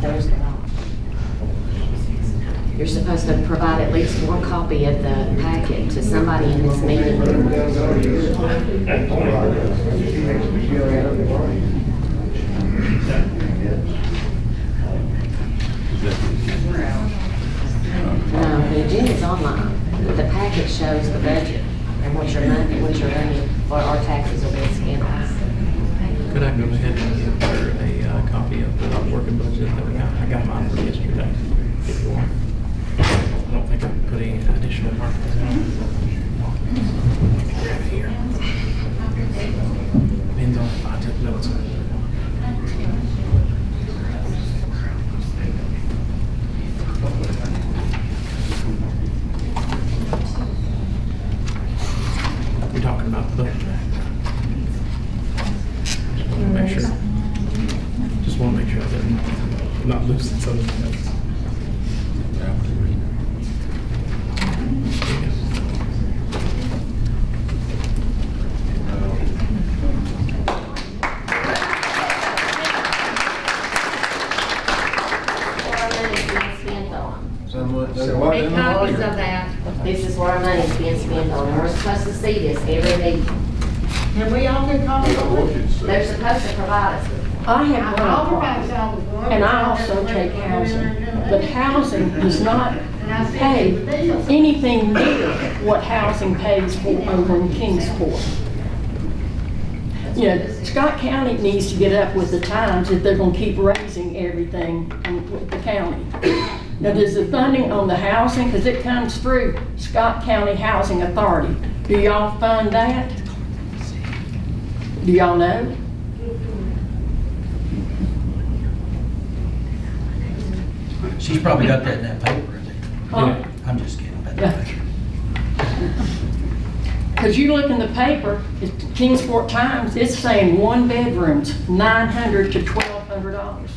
There's the law. You're supposed to provide at least one copy of the packet to somebody in this meeting. No, the agenda's online. The packet shows the budget and what your money, what your money for our taxes are be spent on. Could I go ahead and give her a uh, copy of the working budget that we got? I got mine from yesterday, if you want. I don't think I put any additional markers in. Here. Depends on if I took notes. We're talking about the budget. Just want to make sure. Just want to make sure that I'm not losing something else. Where our money's being spent on. Make copies of that. This is where our money's being spent on, and we're supposed to see this every meeting. And we all get copies of it. They're supposed to provide us with. it. I have All one the guys problem, out was one. and I also take housing, but housing does not pay anything near what housing pays for over in Kingsport. You know, Scott County needs to get up with the times if they're gonna keep raising everything in- with the county. Now, does the funding on the housing, because it comes through Scott County Housing Authority, do y'all fund that? Do y'all know? She's probably got that in that paper, I think. Huh? I'm just kidding about that. Because you look in the paper, Kingsport Times, it's saying one bedroom's nine hundred to twelve hundred dollars.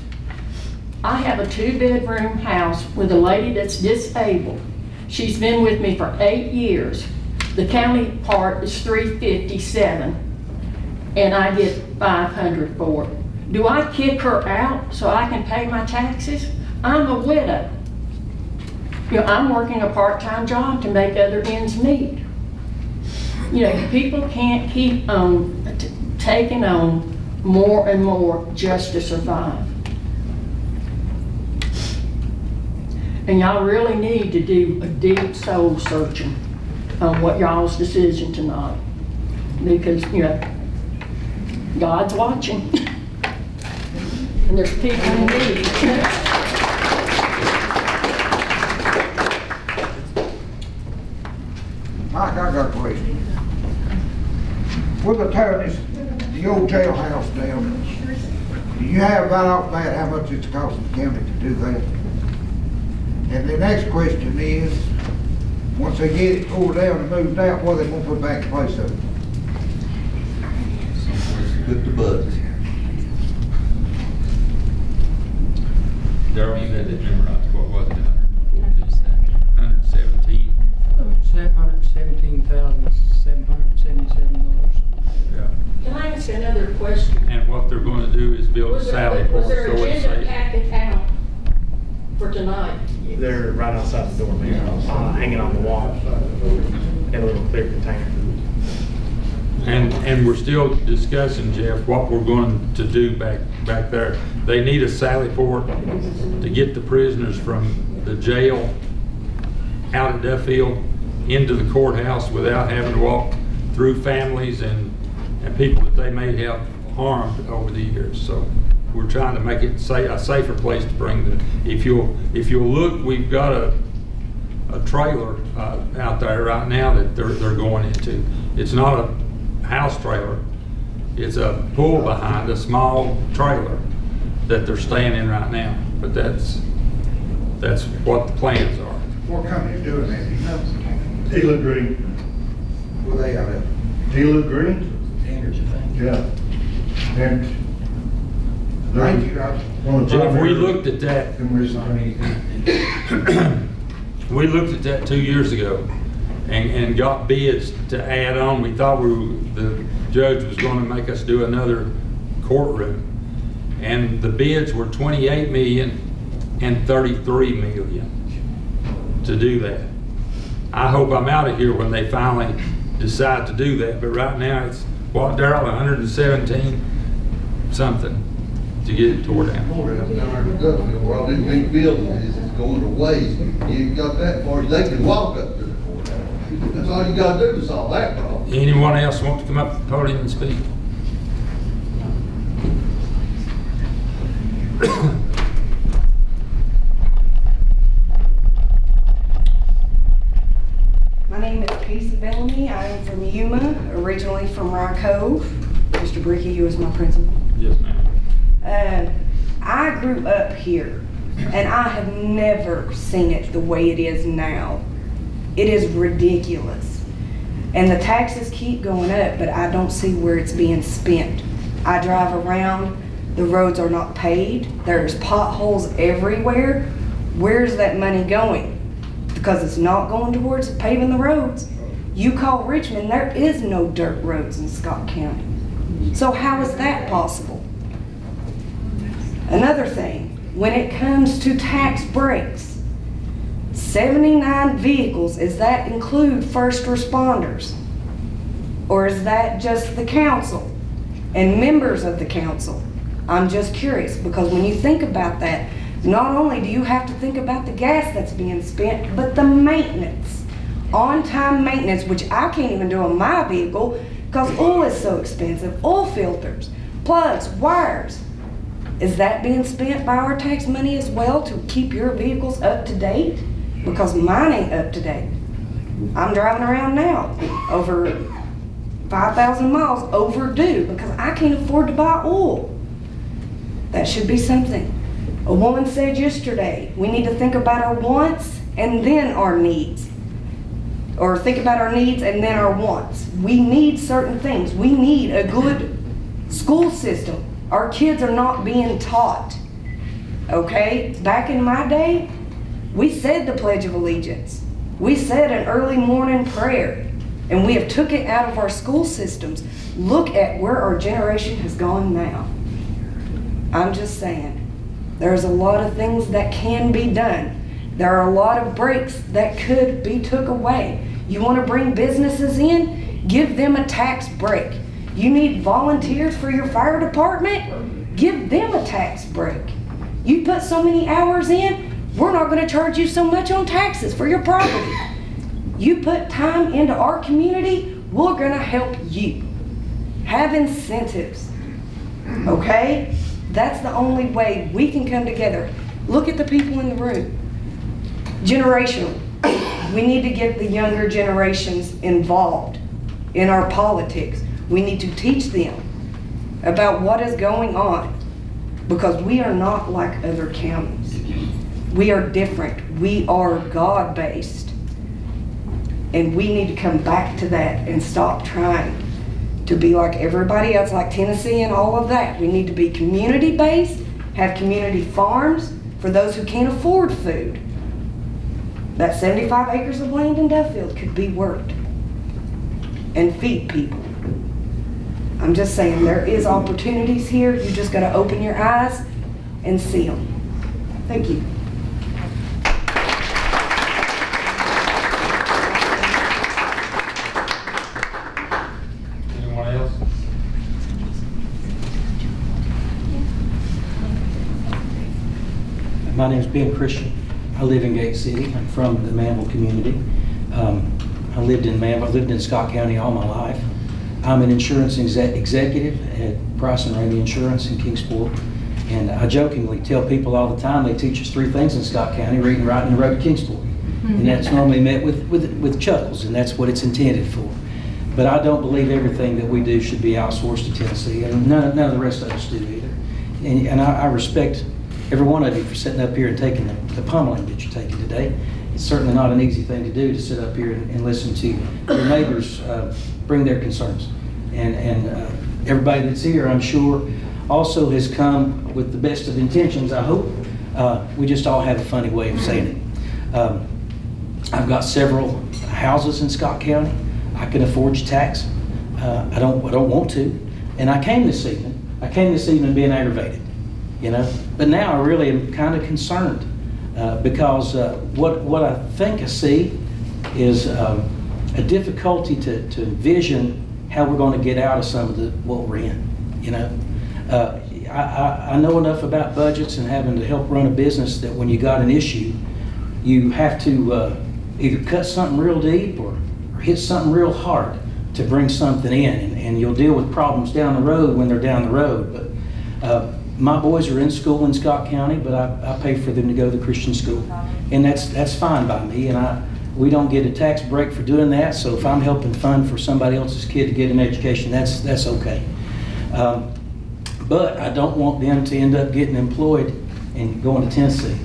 I have a two-bedroom house with a lady that's disabled. She's been with me for eight years. The county part is three fifty-seven, and I get five hundred for it. Do I kick her out so I can pay my taxes? I'm a widow. You know, I'm working a part-time job to make other ends meet you know, people can't keep on taking on more and more just to survive. And y'all really need to do a deep soul searching on what y'all's decision tonight. Because, you know, God's watching. And there's people in need. Mike, I got a question. With the tearing this, the old jailhouse down, do you have right off the bat how much it's costing the county to do that? And the next question is, once they get it pulled down and moved out, what are they gonna put back in place of it? Put the buttons. Darrell, you had that memorized, what was it? Hundred seventeen? Seven hundred seventeen thousand, seven hundred seventy-seven dollars. Yeah. Can I ask another question? And what they're gonna do is build a Was sally there, port, was there so it's agenda safe. packet out for tonight? They're right outside the door, man, uh, hanging on the wall in a little clear container. And, and we're still discussing, Jeff, what we're going to do back, back there. They need a sally port to get the prisoners from the jail out at Duffield into the courthouse without having to walk through families and, and people that they may have harmed over the years. So we're trying to make it sa, a safer place to bring the, if you'll, if you'll look, we've got a, a trailer uh, out there right now that they're, they're going into. It's not a house trailer. It's a pull behind, a small trailer that they're staying in right now. But that's, that's what the plans are. What company's doing that, do you know? Green. Where they out of? Tila Green? Standards, I think. Yeah. And. Thank you, guys. One of the Jeff, we primary- looked at that, we looked at that two years ago and, and got bids to add on. We thought we, were- the judge was gonna make us do another courtroom. And the bids were twenty-eight million and thirty-three million. to do that. I hope I'm out of here when they finally decide to do that, but right now it's, what, Darrell, hundred and seventeen something to get it tore down. More down there in Duffield, where all these big buildings is, going to waste. You got that far, they can walk up to the. That's all you gotta do to solve that problem. Anyone else want to come up to the podium and speak? My name is Casey Bellamy. I originally from Rye Cove. Mr. Bricky, you was my principal. Yes, ma'am. Uh, I grew up here, and I have never seen it the way it is now. It is ridiculous. And the taxes keep going up, but I don't see where it's being spent. I drive around, the roads are not paved, there's potholes everywhere. Where's that money going? Because it's not going towards paving the roads. You call Richmond, there is no dirt roads in Scott County. So how is that possible? Another thing, when it comes to tax breaks, 79 vehicles, does that include first responders? Or is that just the council and members of the council? I'm just curious, because when you think about that, not only do you have to think about the gas that's being spent, but the maintenance. On-time maintenance, which I can't even do on my vehicle, because oil is so expensive, oil filters, plugs, wires. Is that being spent by our tax money as well to keep your vehicles up to date? Because mine ain't up to date. I'm driving around now over 5,000 miles overdue because I can't afford to buy oil. That should be something. A woman said yesterday, we need to think about our wants and then our needs. Or think about our needs and then our wants. We need certain things. We need a good school system. Our kids are not being taught. Okay? Back in my day, we said the Pledge of Allegiance. We said an early morning prayer. And we have took it out of our school systems. Look at where our generation has gone now. I'm just saying. There's a lot of things that can be done. There are a lot of breaks that could be took away. You want to bring businesses in? Give them a tax break. You need volunteers for your fire department? Give them a tax break. You put so many hours in, we're not going to charge you so much on taxes for your property. You put time into our community, we're going to help you. Have incentives. Okay? That's the only way we can come together. Look at the people in the room. Generational. We need to get the younger generations involved in our politics. We need to teach them about what is going on because we are not like other counties. We are different. We are God based. And we need to come back to that and stop trying to be like everybody else, like Tennessee and all of that. We need to be community based, have community farms for those who can't afford food. That 75 acres of land in Duffield could be worked and feed people. I'm just saying there is opportunities here. You just got to open your eyes and see them. Thank you. Anyone else? My name's Ben Christian. I live in Gate City. I'm from the Manville community. Um, I lived in Manville, lived in Scott County all my life. I'm an insurance exec- executive at Price and Rainey Insurance in Kingsport. And I jokingly tell people all the time, they teach us three things in Scott County, reading, writing, and road to Kingsport. And that's normally met with, with, with chuckles, and that's what it's intended for. But I don't believe everything that we do should be outsourced to Tennessee, and none, none of the rest of us do either. And, and I, I respect every one of you for sitting up here and taking the, the pummeling that you're taking today. It's certainly not an easy thing to do, to sit up here and, and listen to your neighbors uh, bring their concerns. And, and uh, everybody that's here, I'm sure, also has come with the best of intentions, I hope. Uh, We just all have a funny way of saying it. Um, I've got several houses in Scott County. I can afford to tax. Uh, I don't, I don't want to. And I came this evening, I came this evening being aggravated, you know? But now I really am kind of concerned Uh, Because uh, what, what I think I see is um, a difficulty to, to envision how we're going to get out of some of the, what we're in, you know? Uh, I, I, I know enough about budgets and having to help run a business that when you got an issue, you have to uh, either cut something real deep or, or hit something real hard to bring something in. And, and you'll deal with problems down the road when they're down the road. But uh, my boys are in school in Scott County, but I, I pay for them to go to the Christian school. And that's, that's fine by me. And I, we don't get a tax break for doing that. So if I'm helping fund for somebody else's kid to get an education, that's, that's okay. Um, but I don't want them to end up getting employed and going to Tennessee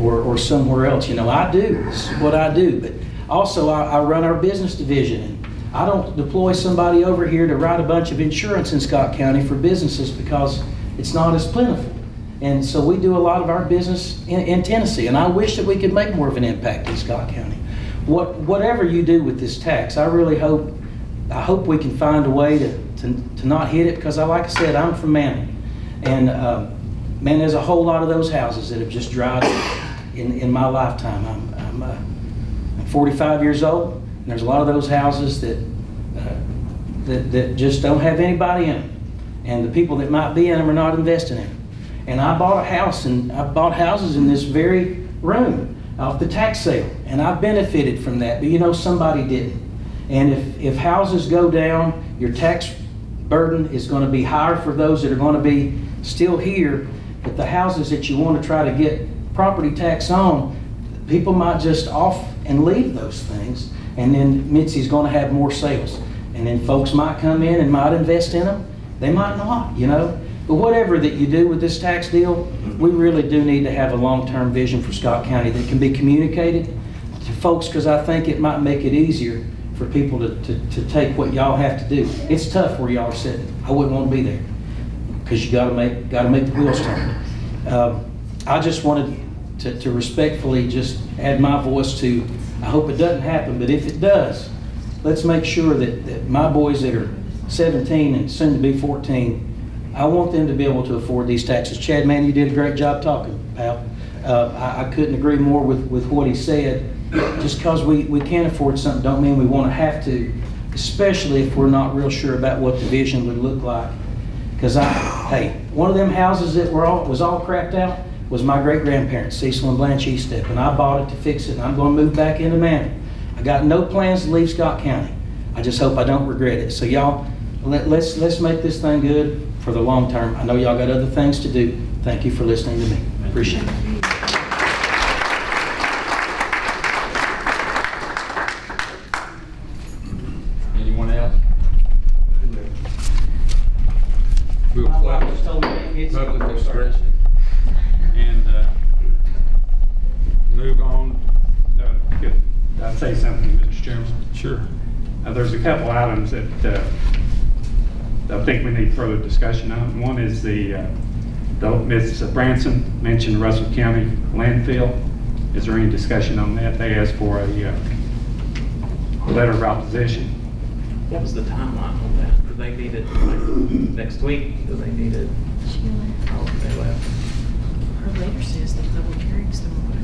or, or somewhere else. You know, I do. What I do. But also, I, I run our business division. And I don't deploy somebody over here to write a bunch of insurance in Scott County for businesses because it's not as plentiful. And so we do a lot of our business in, in Tennessee. And I wish that we could make more of an impact in Scott County. What, whatever you do with this tax, I really hope I hope we can find a way to, to, to not hit it because, I, like I said, I'm from Manning. And uh, man, there's a whole lot of those houses that have just dried up in, in my lifetime. I'm, I'm, uh, I'm 45 years old, and there's a lot of those houses that, uh, that, that just don't have anybody in them. And the people that might be in them are not investing in them. And I bought a house, and I bought houses in this very room off the tax sale, and I benefited from that. But you know, somebody didn't. And if, if houses go down, your tax burden is going to be higher for those that are going to be still here. But the houses that you want to try to get property tax on, people might just off and leave those things. And then Mitzi's going to have more sales. And then folks might come in and might invest in them. They might not, you know. But whatever that you do with this tax deal, we really do need to have a long-term vision for Scott County that can be communicated to folks because I think it might make it easier for people to, to, to take what y'all have to do. It's tough where y'all are sitting. I wouldn't want to be there because you got to make got to make the wheels turn. Um, I just wanted to, to respectfully just add my voice to. I hope it doesn't happen, but if it does, let's make sure that, that my boys that are 17 and soon to be 14, I want them to be able to afford these taxes. Chad, man, you did a great job talking, pal. Uh, I, I couldn't agree more with, with what he said just because we, we can't afford something don't mean we want to have to, especially if we're not real sure about what the vision would look like. Because I, hey, one of them houses that were all, was all crapped out was my great grandparents, Cecil and Blanche Eastep, and I bought it to fix it, and I'm going to move back into Manning. I got no plans to leave Scott County. I just hope I don't regret it. So y'all, let, let's let's make this thing good for the long term. I know y'all got other things to do. Thank you for listening to me. Appreciate it. Anyone else? We'll close public discretion and uh, move on. Uh, Could I say something, Mr. Chairman? Sure. Uh, There's a couple items that uh, I think we need further discussion on. One is the, uh, the- Ms. Branson mentioned Russell County landfill. Is there any discussion on that? They asked for a uh, letter of opposition. What was the timeline on that? Do they need it like next week? Do they need it? Oh, they left. Her letter says the public hearing's tomorrow.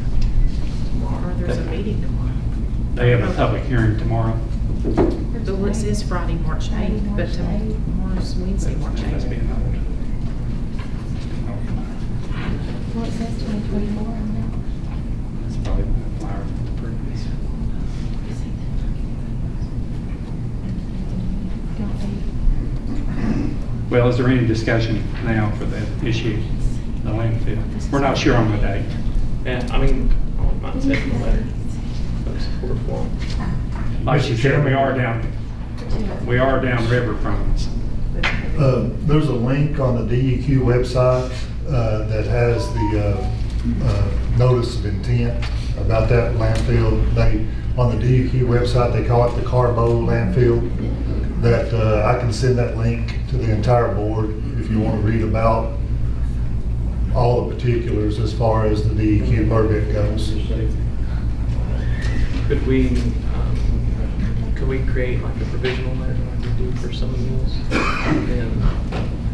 Tomorrow, or there's a meeting tomorrow. They have a public hearing tomorrow. The one says Friday, March 8th, but tomorrow's Wednesday, March Must be 8th. another. Well, it says 2024 on That's probably the flyer previous. Well, is there any discussion now for that issue, the landfill? We're not sure on the date. Yeah, I mean, I wouldn't mind taking the letter. Of support for them. Like you said, we are down, we are downriver from it. Uh, There's a link on the DEQ website uh, that has the uh, uh, notice of intent about that landfill. They, on the DEQ website, they call it the Carbo landfill. That, uh, I can send that link to the entire board if you want to read about all the particulars as far as the DEQ permit goes. Could we, could we create like a provisional letter like we do for some of those? And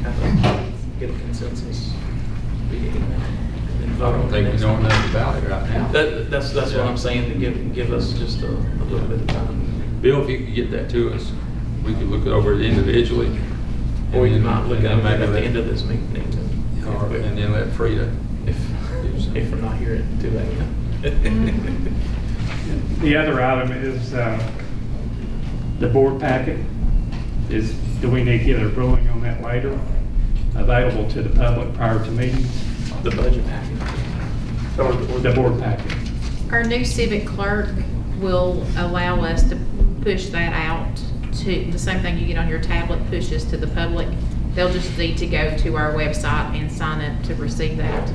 kind of get a consensus via email? and vote I on don't it think we next know month. enough about it right now. That, that's, that's what I'm saying, to give, give us just a, a little bit of time. Bill, if you could get that to us, we could look it over it individually. Or you and might look at then it at maybe the let- end of this meeting. or- And then let Frida. If, if we're not here at two AM. The other item is uh, the board packet. Is, do we need to get a ruling on that later? Available to the public prior to meetings? The budget packet. Or or the board packet? Our new civic clerk will allow us to push that out to, the same thing you get on your tablet pushes to the public. They'll just need to go to our website and sign up to receive that.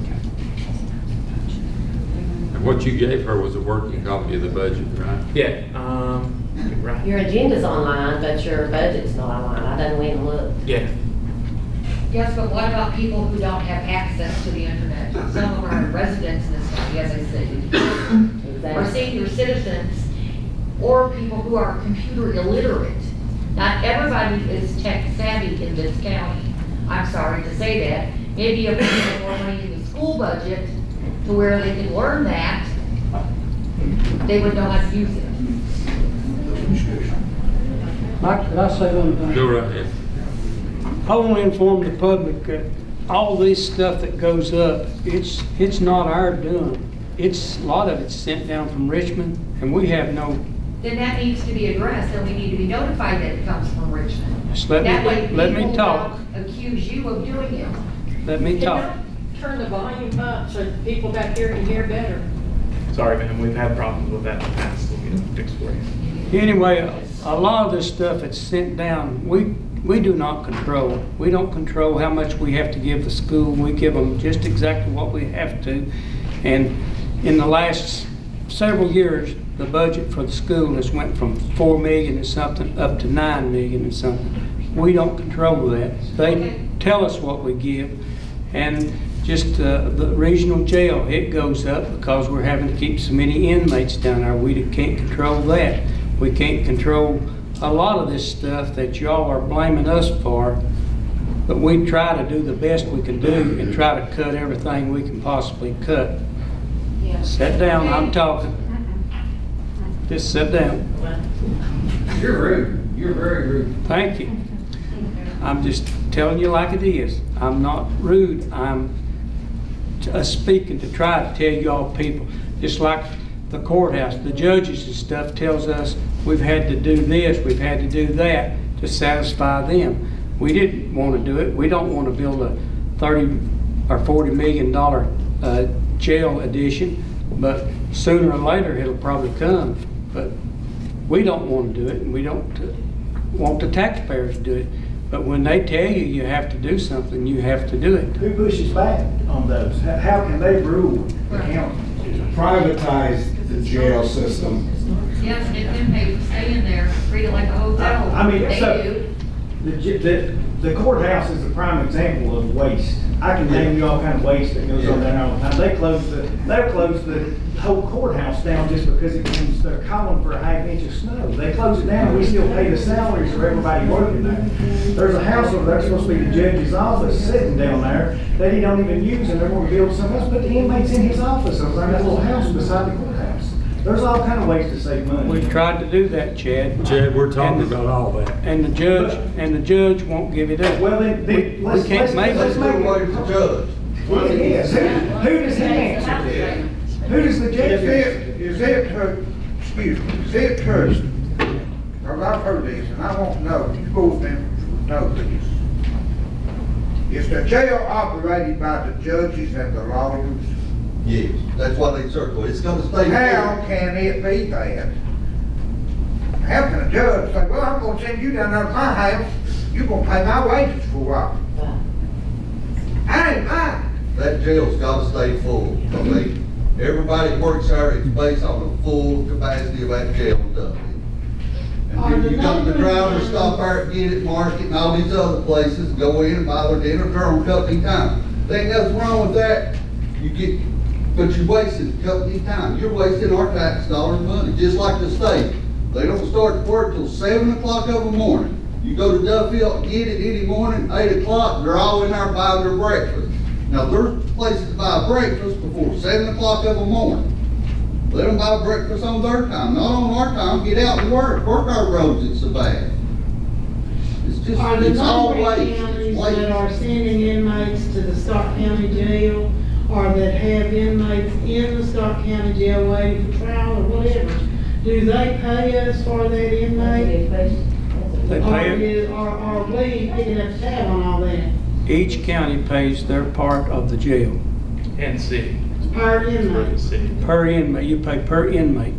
And what you gave her was a working copy of the budget, right? Yeah, um, you're right. Your agenda's online, but your budget's not online. I done went and looked. Yeah. Yes, but what about people who don't have access to the internet? Some of our residents in this county, as I said, or senior citizens, or people who are computer illiterate. Not everybody is tech savvy in this county. I'm sorry to say that. Maybe if we had more money in the school budget to where they could learn that, they would know how to use it. Mike, could I say one thing? Go right ahead. I want to inform the public that all this stuff that goes up, it's, it's not our doing. It's, a lot of it's sent down from Richmond, and we have no, Then that needs to be addressed, and we need to be notified that it comes from Richmond. just let That way me, let me talk, won't accuse you of doing it. let me talk. Turn the volume up so people back here can hear better. Sorry, ma'am, we've had problems with that in the past, we'll get it fixed for you. Anyway, a lot of this stuff that's sent down, we, we do not control. We don't control how much we have to give the school. We give them just exactly what we have to. And in the last several years, the budget for the school has went from four million and something up to nine million and something. We don't control that. They tell us what we give. And just uh, the regional jail, it goes up because we're having to keep so many inmates down there. We can't control that. We can't control a lot of this stuff that y'all are blaming us for. But we try to do the best we can do and try to cut everything we can possibly cut. Sit down, I'm talking. Just sit down. You're rude. You're very rude. Thank you. I'm just telling you like it is. I'm not rude. I'm uh, speaking to try to tell y'all people, just like the courthouse, the judges and stuff tells us we've had to do this, we've had to do that to satisfy them. We didn't want to do it. We don't want to build a 30 or 40 million dollar uh, jail addition, but sooner or later it'll probably come. But we don't want to do it, and we don't uh, want the taxpayers to do it. But when they tell you you have to do something, you have to do it. Who pushes back on those? How- How can they rule the county? Privatize the jail system. Yes, get them paid to stay in there, treat it like a hotel. I mean, They so- do. The j- The the courthouse is a prime example of waste. I can name you all kind of waste that goes on there all the time. They closed the, they closed the whole courthouse down just because it comes, they're calling for a half inch of snow. They closed it down, and we still pay the salaries of everybody working there. There's a house over there, supposed to be the judge's office, sitting down there, that he don't even use, and they're gonna build something else, put the inmates in his office over there, in that little house beside the courthouse. There's all kind of ways to save money. We tried to do that, Chad. Chad, we're talking And the- about all that. And the judge, and the judge won't give it up. Well, then, then, We- let's, We can't let's, make let's it. make it. Away the judge. Yes. Who, who does he answer to? Who does the judge Is answer? it, is it, uh, excuse me, is it true? Cause I've heard this and I want to know, you both them know this. Is the jail operated by the judges and the lawyers? Yes, that's why they circle. It's gonna stay. How can it be that? How can a judge say, well, I'm gonna send you down there to my house, you're gonna pay my wages for a while? I ain't mine. That jail's gotta stay full. I mean, everybody that works there, it's based on the full capacity of that jail in Duffy. And you- you got the drivers stop there at Get It Market and all these other places, go in and buy their dinner, they're on company time. There ain't nothing wrong with that. You get, but you're wasting company time. You're wasting our tax dollars money, just like the state. They don't start work till seven o'clock of the morning. You go to Duffield, get it any morning, eight o'clock, they're all in there buying their breakfast. Now, there's places to buy breakfast before seven o'clock of the morning. Let them buy breakfast on their time, not on our time, get out and work, work our roads, it's so bad. It's just, Are the it's all waste, that are sending inmates to the Scott County Jail, or that have inmates in the Scott County Jail waiting for trial or whatever, do they pay us for that inmate? They Or pay it, is, or are we picking up tab on all that? each county pays their part of the jail. And city. Per inmate? City. Per inmate, you pay per inmate.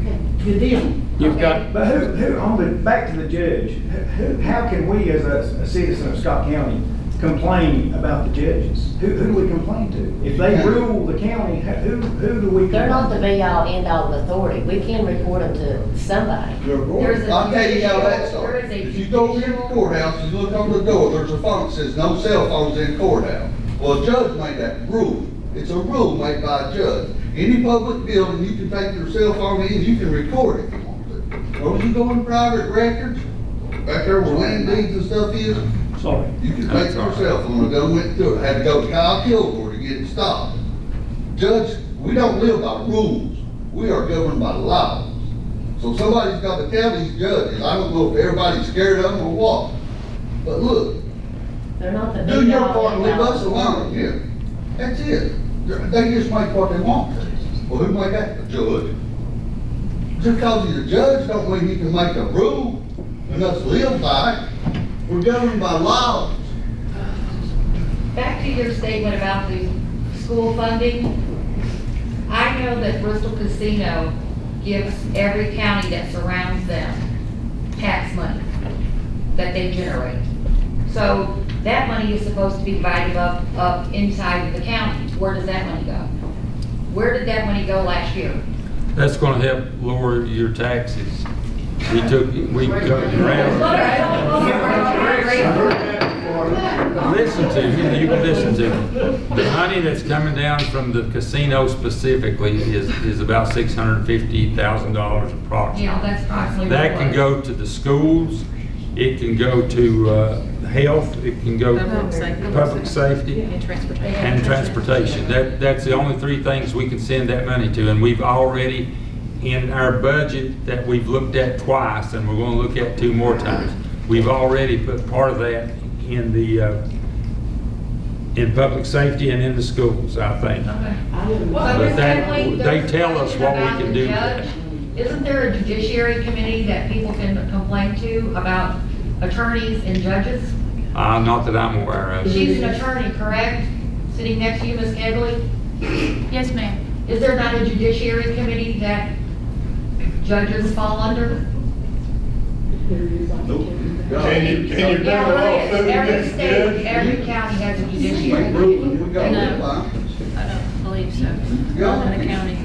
Okay, good deal. You've got, But who, who, on the, back to the judge, who, how can we as a, a citizen of Scott County complain about the judges? Who, who do we complain to? If they rule the county, who, who do we? They're not the be all end all authority. We can report them to somebody. There's a- I'll tell you how that there is starts. a If you go over to the courthouse, you look on the door, there's a phone that says no cell phones in courthouse. Well, a judge made that rule. It's a rule made by a judge. Any public building, you can take your cell phone in, you can record it if you want to. Or you go in private records, back there where land deeds and stuff is, sorry. you can take your cell phone, I done went through it, I had to go to Kyle Kilgore to get it stopped. Judge, we don't live by rules, we are governed by laws. So somebody's got to tell these judges, I don't know if everybody's scared of them or what, but look, They're not the do your part and leave us alone, yeah. That's it. They just make what they want. Well, who make that? The judge. Just because he's a judge don't mean he can make a rule and us live by it. We're governed by laws. Back to your statement about the school funding. I know that Bristol Casino gives every county that surrounds them tax money that they generate. So that money is supposed to be divided up, up inside of the county. Where does that money go? Where did that money go last year? That's gonna help lower your taxes. We took, we got around. Listen to, me, you can listen to. me. The money that's coming down from the casino specifically is, is about six hundred and fifty thousand dollars approximately. Yeah, that's approximately what That can go to the schools, it can go to, uh, health, it can go Public safety. public safety. And transportation. And transportation. That, that's the only three things we can send that money to. And we've already, in our budget that we've looked at twice, and we're gonna look at two more times, we've already put part of that in the, uh, in public safety and in the schools, I think. Well, But that- they tell us what we can do judge. Isn't there a judiciary committee that people can complain to about attorneys and judges? Uh, not that I'm aware of. She's an attorney, correct? Sitting next to you, Ms. Kegley? Yes, ma'am. Is there not a judiciary committee that judges fall under? Nope. Can you, can you bring Yeah, it all there through. Every state, judge? every county has a judiciary. Make we gotta live. I don't believe so. Yeah. In the county.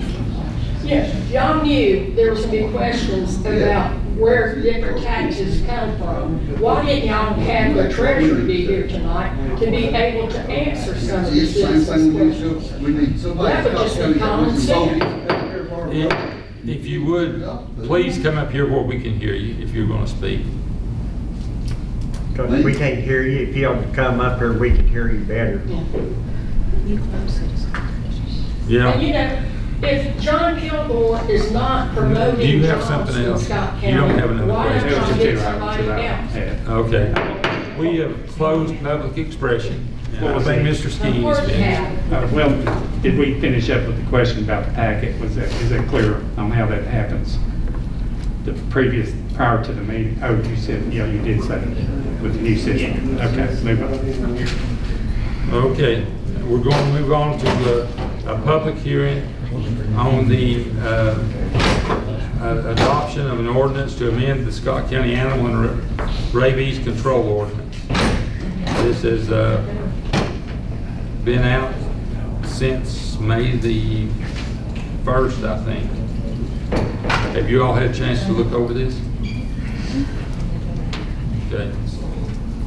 Yes, John knew there was gonna be questions about where different taxes come from. Why didn't y'all have the treasurer be here tonight to be able to answer some of the It's the same citizens' thing we need, questions? to- we need somebody. That would just be to common vote sense. in favor of our If if you would, please come up here where we can hear you, if you're gonna speak. Because we can't hear you. If y'all could come up here, we can hear you better. You close. Yeah. And you know, if John Kilgore is not Do promoting you have jobs something in else? Scott You don't have another why question? don't y'all Two get items somebody that I else? had. Okay. We have closed public expression. And I think Mr. Of Ski course is you finished. have. Uh, Well, did we finish up with the question about the packet? Was that, is that clear on how that happens? The previous, prior to the meeting, oh, you said, yeah, you did say with the new system. Okay, move on. Okay, we're going to move on to the, a public hearing on the uh, uh, adoption of an ordinance to amend the Scott County Animal and Rabies Control Ordinance. This has uh, been out since May the 1st, I think. Have you all had a chance to look over this? Okay.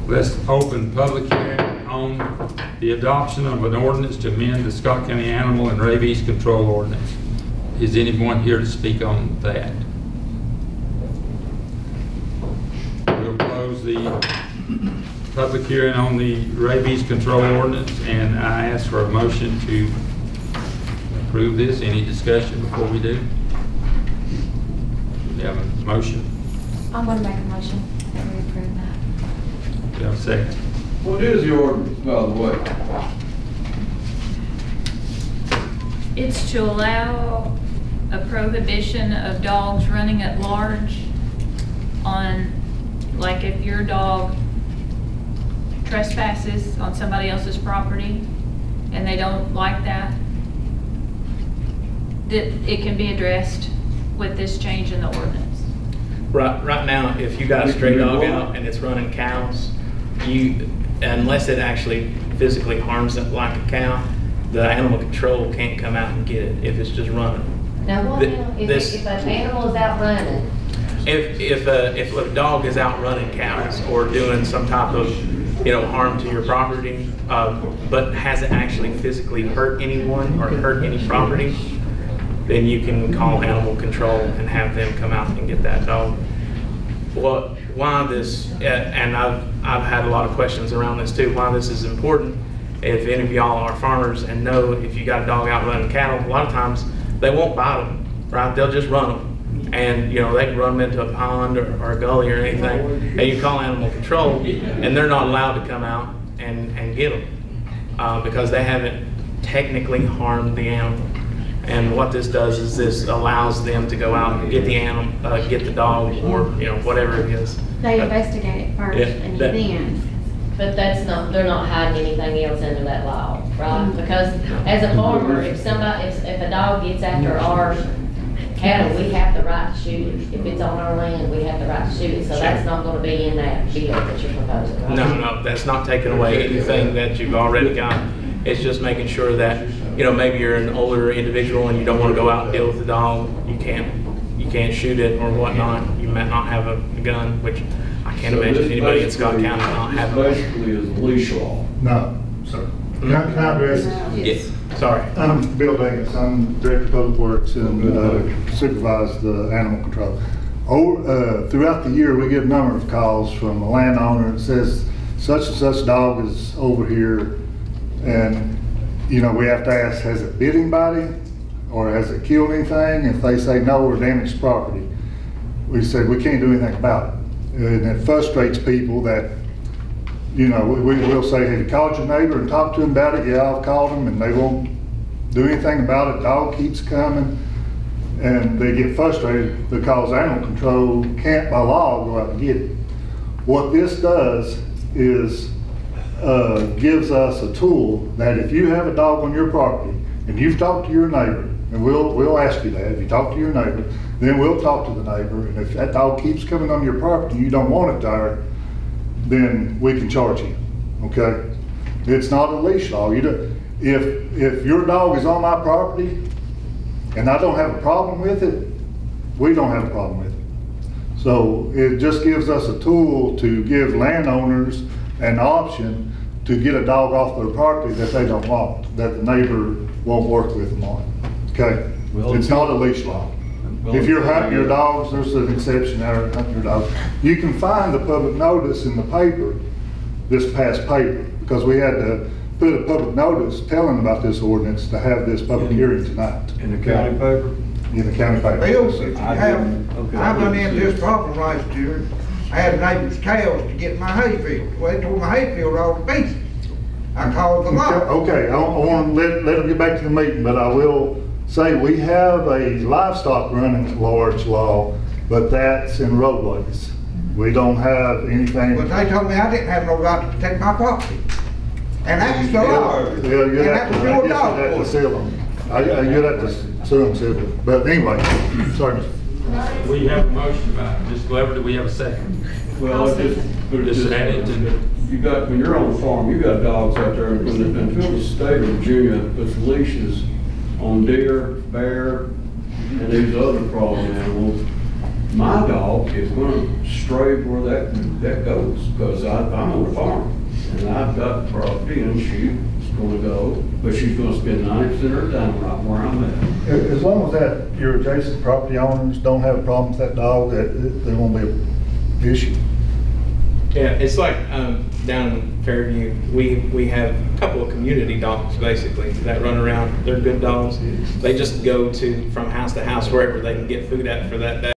Let's open public hearing on the adoption of an ordinance to amend the Scott County Animal and Rabies Control Ordinance. Is anyone here to speak on that? We'll close the public hearing on the rabies control ordinance, and I ask for a motion to approve this. Any discussion before we do? We have a motion? I'm gonna make a motion that we approve that. Do you have a second? What is the ordinance, by the way? It's to allow a prohibition of dogs running at large on, like if your dog trespasses on somebody else's property and they don't like that, that it can be addressed with this change in the ordinance. Right, right now, if you got a stray dog out and it's running cows, you, unless it actually physically harms it like a cow, the animal control can't come out and get it if it's just running. Now, what, Th- now, if, this- if an animal is out running, If, if, a if a dog is out running cows or doing some type of, you know, harm to your property, uh, but hasn't actually physically hurt anyone or hurt any property, then you can call animal control and have them come out and get that dog. What, why this, and I've, I've had a lot of questions around this too, why this is important. If any of y'all are farmers and know if you got a dog out running cattle, a lot of times they won't bite them, right? They'll just run them. And, you know, they can run them into a pond or, or a gully or anything. And you call animal control and they're not allowed to come out and, and get them. Uh, because they haven't technically harmed the animal. And what this does is this allows them to go out and get the animal, uh, get the dog or, you know, whatever it is. They investigate it first Yeah, and that- then. but that's not, they're not hiding anything else under that law, right? Because as a farmer, if somebody, if, if a dog gets after our cattle, we have the right to shoot it. If it's on our land, we have the right to shoot it, so that's not gonna be in that bill that you're proposing, right? No, no, that's not taking away anything that you've already got. It's just making sure that, you know, maybe you're an older individual and you don't want to go out and deal with the dog. You can't, you can't shoot it or whatnot. You might not have a gun, which I can't So imagine this anybody in Scott basically- County not this having. Basically is a leash law. No, sir. Can I, can I address? Yes, sorry. I'm Bill Davis, I'm Director of Public Works and uh, supervise the animal control. Uh, throughout the year, we get a number of calls from a landowner that says such and such dog is over here. And, you know, we have to ask, has it bit anybody? Or has it killed anything? If they say no or damaged property, we say we can't do anything about it. And it frustrates people that you know, we, we will say, have you called your neighbor and talked to him about it? Yeah, I've called them and they won't do anything about it. Dog keeps coming. And they get frustrated because animal control can't by law go out and get it. What this does is, uh, gives us a tool that if you have a dog on your property and you've talked to your neighbor, and we'll, we'll ask you that, if you talk to your neighbor, then we'll talk to the neighbor. And if that dog keeps coming on your property you don't want it there, then we can charge you, okay? It's not a leash law. You do, if, if your dog is on my property and I don't have a problem with it, we don't have a problem with it. So it just gives us a tool to give landowners an option to get a dog off their property that they don't want, that the neighbor won't work with them on, okay? It's not a leash law. If you're hunting your dogs, there's an exception there, hunting your dogs. You can find the public notice in the paper, this past paper, because we had to put a public notice telling about this ordinance to have this public hearing tonight. In the county paper? In the county paper. Bill, if you have, I run into this problem last year. I had neighbors' cows to get my hayfield. Well, they tore my hayfield all to pieces. I called the law. Okay, I want to let, let them get back to the meeting, but I will say, we have a livestock running large law, but that's in roadways. We don't have anything. But they told me I didn't have no right to protect my property. And that's the law. Yeah, And you'd that have to, I your guess dog. you'd have to sell them. I, I, you'd have to sue them civilly, but anyway, sorry. We have a motion by Ms. Glover, do we have a second? Well, I just, but it's Just just, add it to- you got, when you're on the farm, you got dogs out there, and when- until the state of Virginia puts leashes on deer, bear, and these other problem animals, my dog is gonna stray where that, that goes, because I, I'm on a farm, and I've got property, and she's gonna go, but she's gonna spend ninety percent of her time right where I'm at. As as long as that, your adjacent property owners don't have a problem with that dog, that, there won't be an issue. Yeah, it's like um, down in Fairview, we, we have a couple of community dogs basically that run around. They're good dogs. They just go to, from house to house wherever they can get food at for that day.